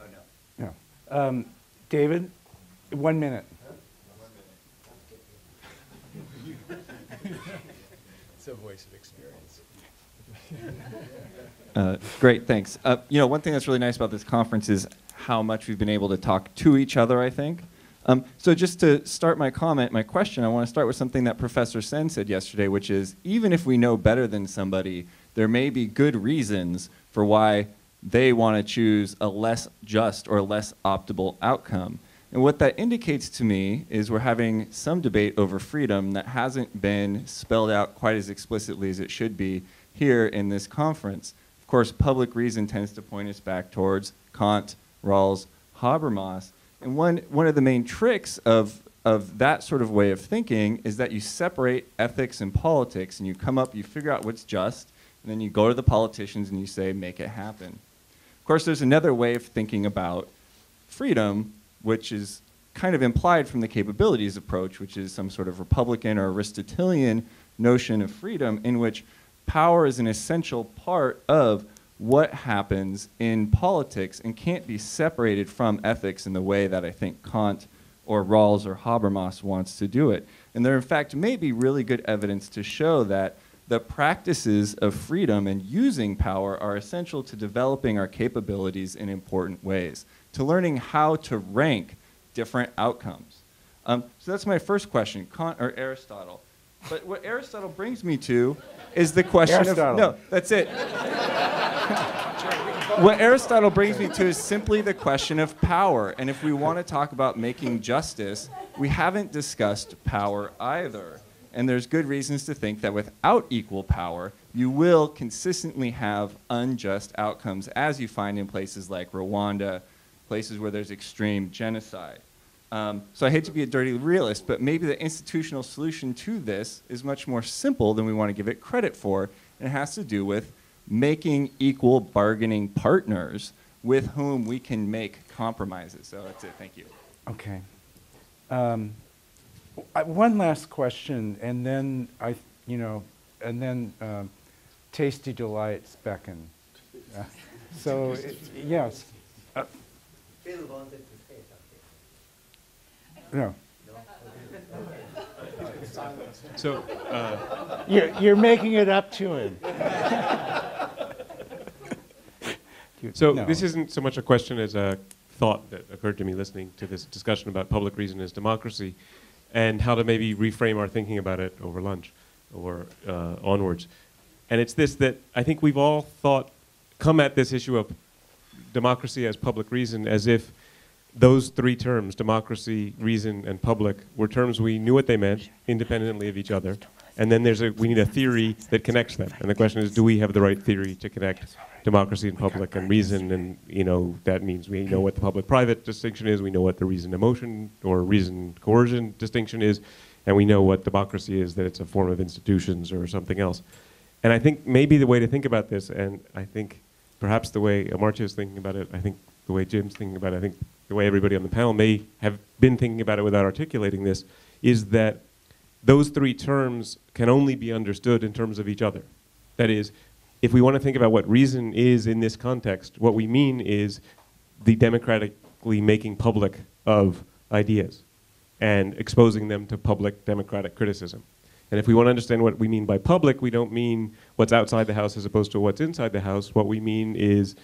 no. No. Um, David, one minute. It's a voice of experience. Uh, great, thanks. Uh, you know, one thing that's really nice about this conference is how much we've been able to talk to each other, I think. Um, so just to start my comment, my question, I want to start with something that Professor Sen said yesterday, which is even if we know better than somebody, there may be good reasons for why they want to choose a less just or less optimal outcome. And what that indicates to me is we're having some debate over freedom that hasn't been spelled out quite as explicitly as it should be here in this conference. Of course, public reason tends to point us back towards Kant, Rawls, Habermas. And one, one of the main tricks of, of that sort of way of thinking is that you separate ethics and politics and you come up, you figure out what's just, and then you go to the politicians and you say, make it happen. Of course, there's another way of thinking about freedom, which is kind of implied from the capabilities approach, which is some sort of Republican or Aristotelian notion of freedom in which power is an essential part of what happens in politics and can't be separated from ethics in the way that I think Kant or Rawls or Habermas wants to do it. And there, in fact, may be really good evidence to show that the practices of freedom and using power are essential to developing our capabilities in important ways, to learning how to rank different outcomes. Um, so that's my first question, Kant or Aristotle. But what Aristotle brings me to is the question Aristotle. of no, that's it. what Aristotle brings me to is simply the question of power. And if we want to talk about making justice, we haven't discussed power either. And there's good reasons to think that without equal power, you will consistently have unjust outcomes, as you find in places like Rwanda, places where there's extreme genocide. Um, so I hate to be a dirty realist, but maybe the institutional solution to this is much more simple than we want to give it credit for. And it has to do with making equal bargaining partners with whom we can make compromises. So that's it. Thank you. Okay. Um, I- one last question, and then I, you know, and then um, tasty delights beckon. Uh, so it, yes. Uh, no. So, uh, You're, you're making it up to him. So no. this isn't so much a question as a thought that occurred to me listening to this discussion about public reason as democracy and how to maybe reframe our thinking about it over lunch or uh, onwards. And it's this that I think we've all thought, come at this issue of democracy as public reason as if those three terms, democracy, reason, and public, were terms we knew what they meant independently of each other. And then there's a, we need a theory that connects them. And the question is, do we have the right theory to connect democracy and public and reason? And, you know, that means we know what the public-private distinction is, we know what the reason-emotion or reason-coercion distinction is, and we know what democracy is, that it's a form of institutions or something else. And I think maybe the way to think about this, and I think perhaps the way Amartya is thinking about it, I think the way Jim's thinking about it, I think the way everybody on the panel may have been thinking about it without articulating this, is that those three terms can only be understood in terms of each other. That is, if we want to think about what reason is in this context, what we mean is the democratically making public of ideas and exposing them to public democratic criticism. And if we want to understand what we mean by public, we don't mean what's outside the house as opposed to what's inside the house. What we mean is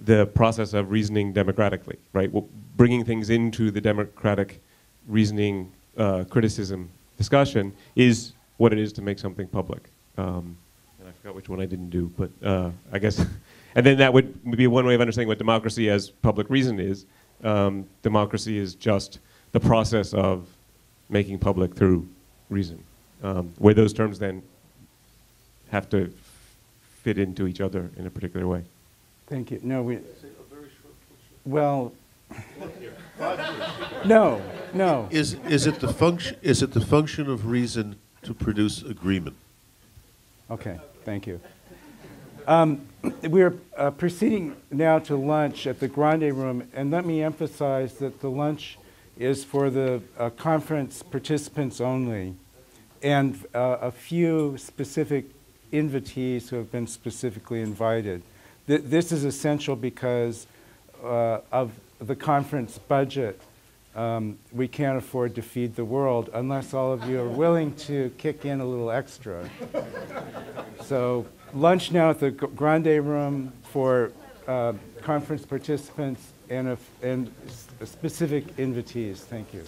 the process of reasoning democratically, right? Well, bringing things into the democratic reasoning uh, criticism discussion is what it is to make something public. Um, and I forgot which one I didn't do, but uh, I guess, and then that would be one way of understanding what democracy as public reason is. Um, democracy is just the process of making public through reason, um, where those terms then have to fit into each other in a particular way. Thank you. No, we. Well, no, no. Is, is it the function, is it the function of reason to produce agreement? Okay, thank you. Um, we're uh, proceeding now to lunch at the Grande Room, and let me emphasize that the lunch is for the uh, conference participants only, and uh, a few specific invitees who have been specifically invited. Th- this is essential because uh, of the conference budget. Um, we can't afford to feed the world unless all of you are willing to kick in a little extra. so, lunch now at the Grande Room for uh, conference participants and, and specific invitees. Thank you.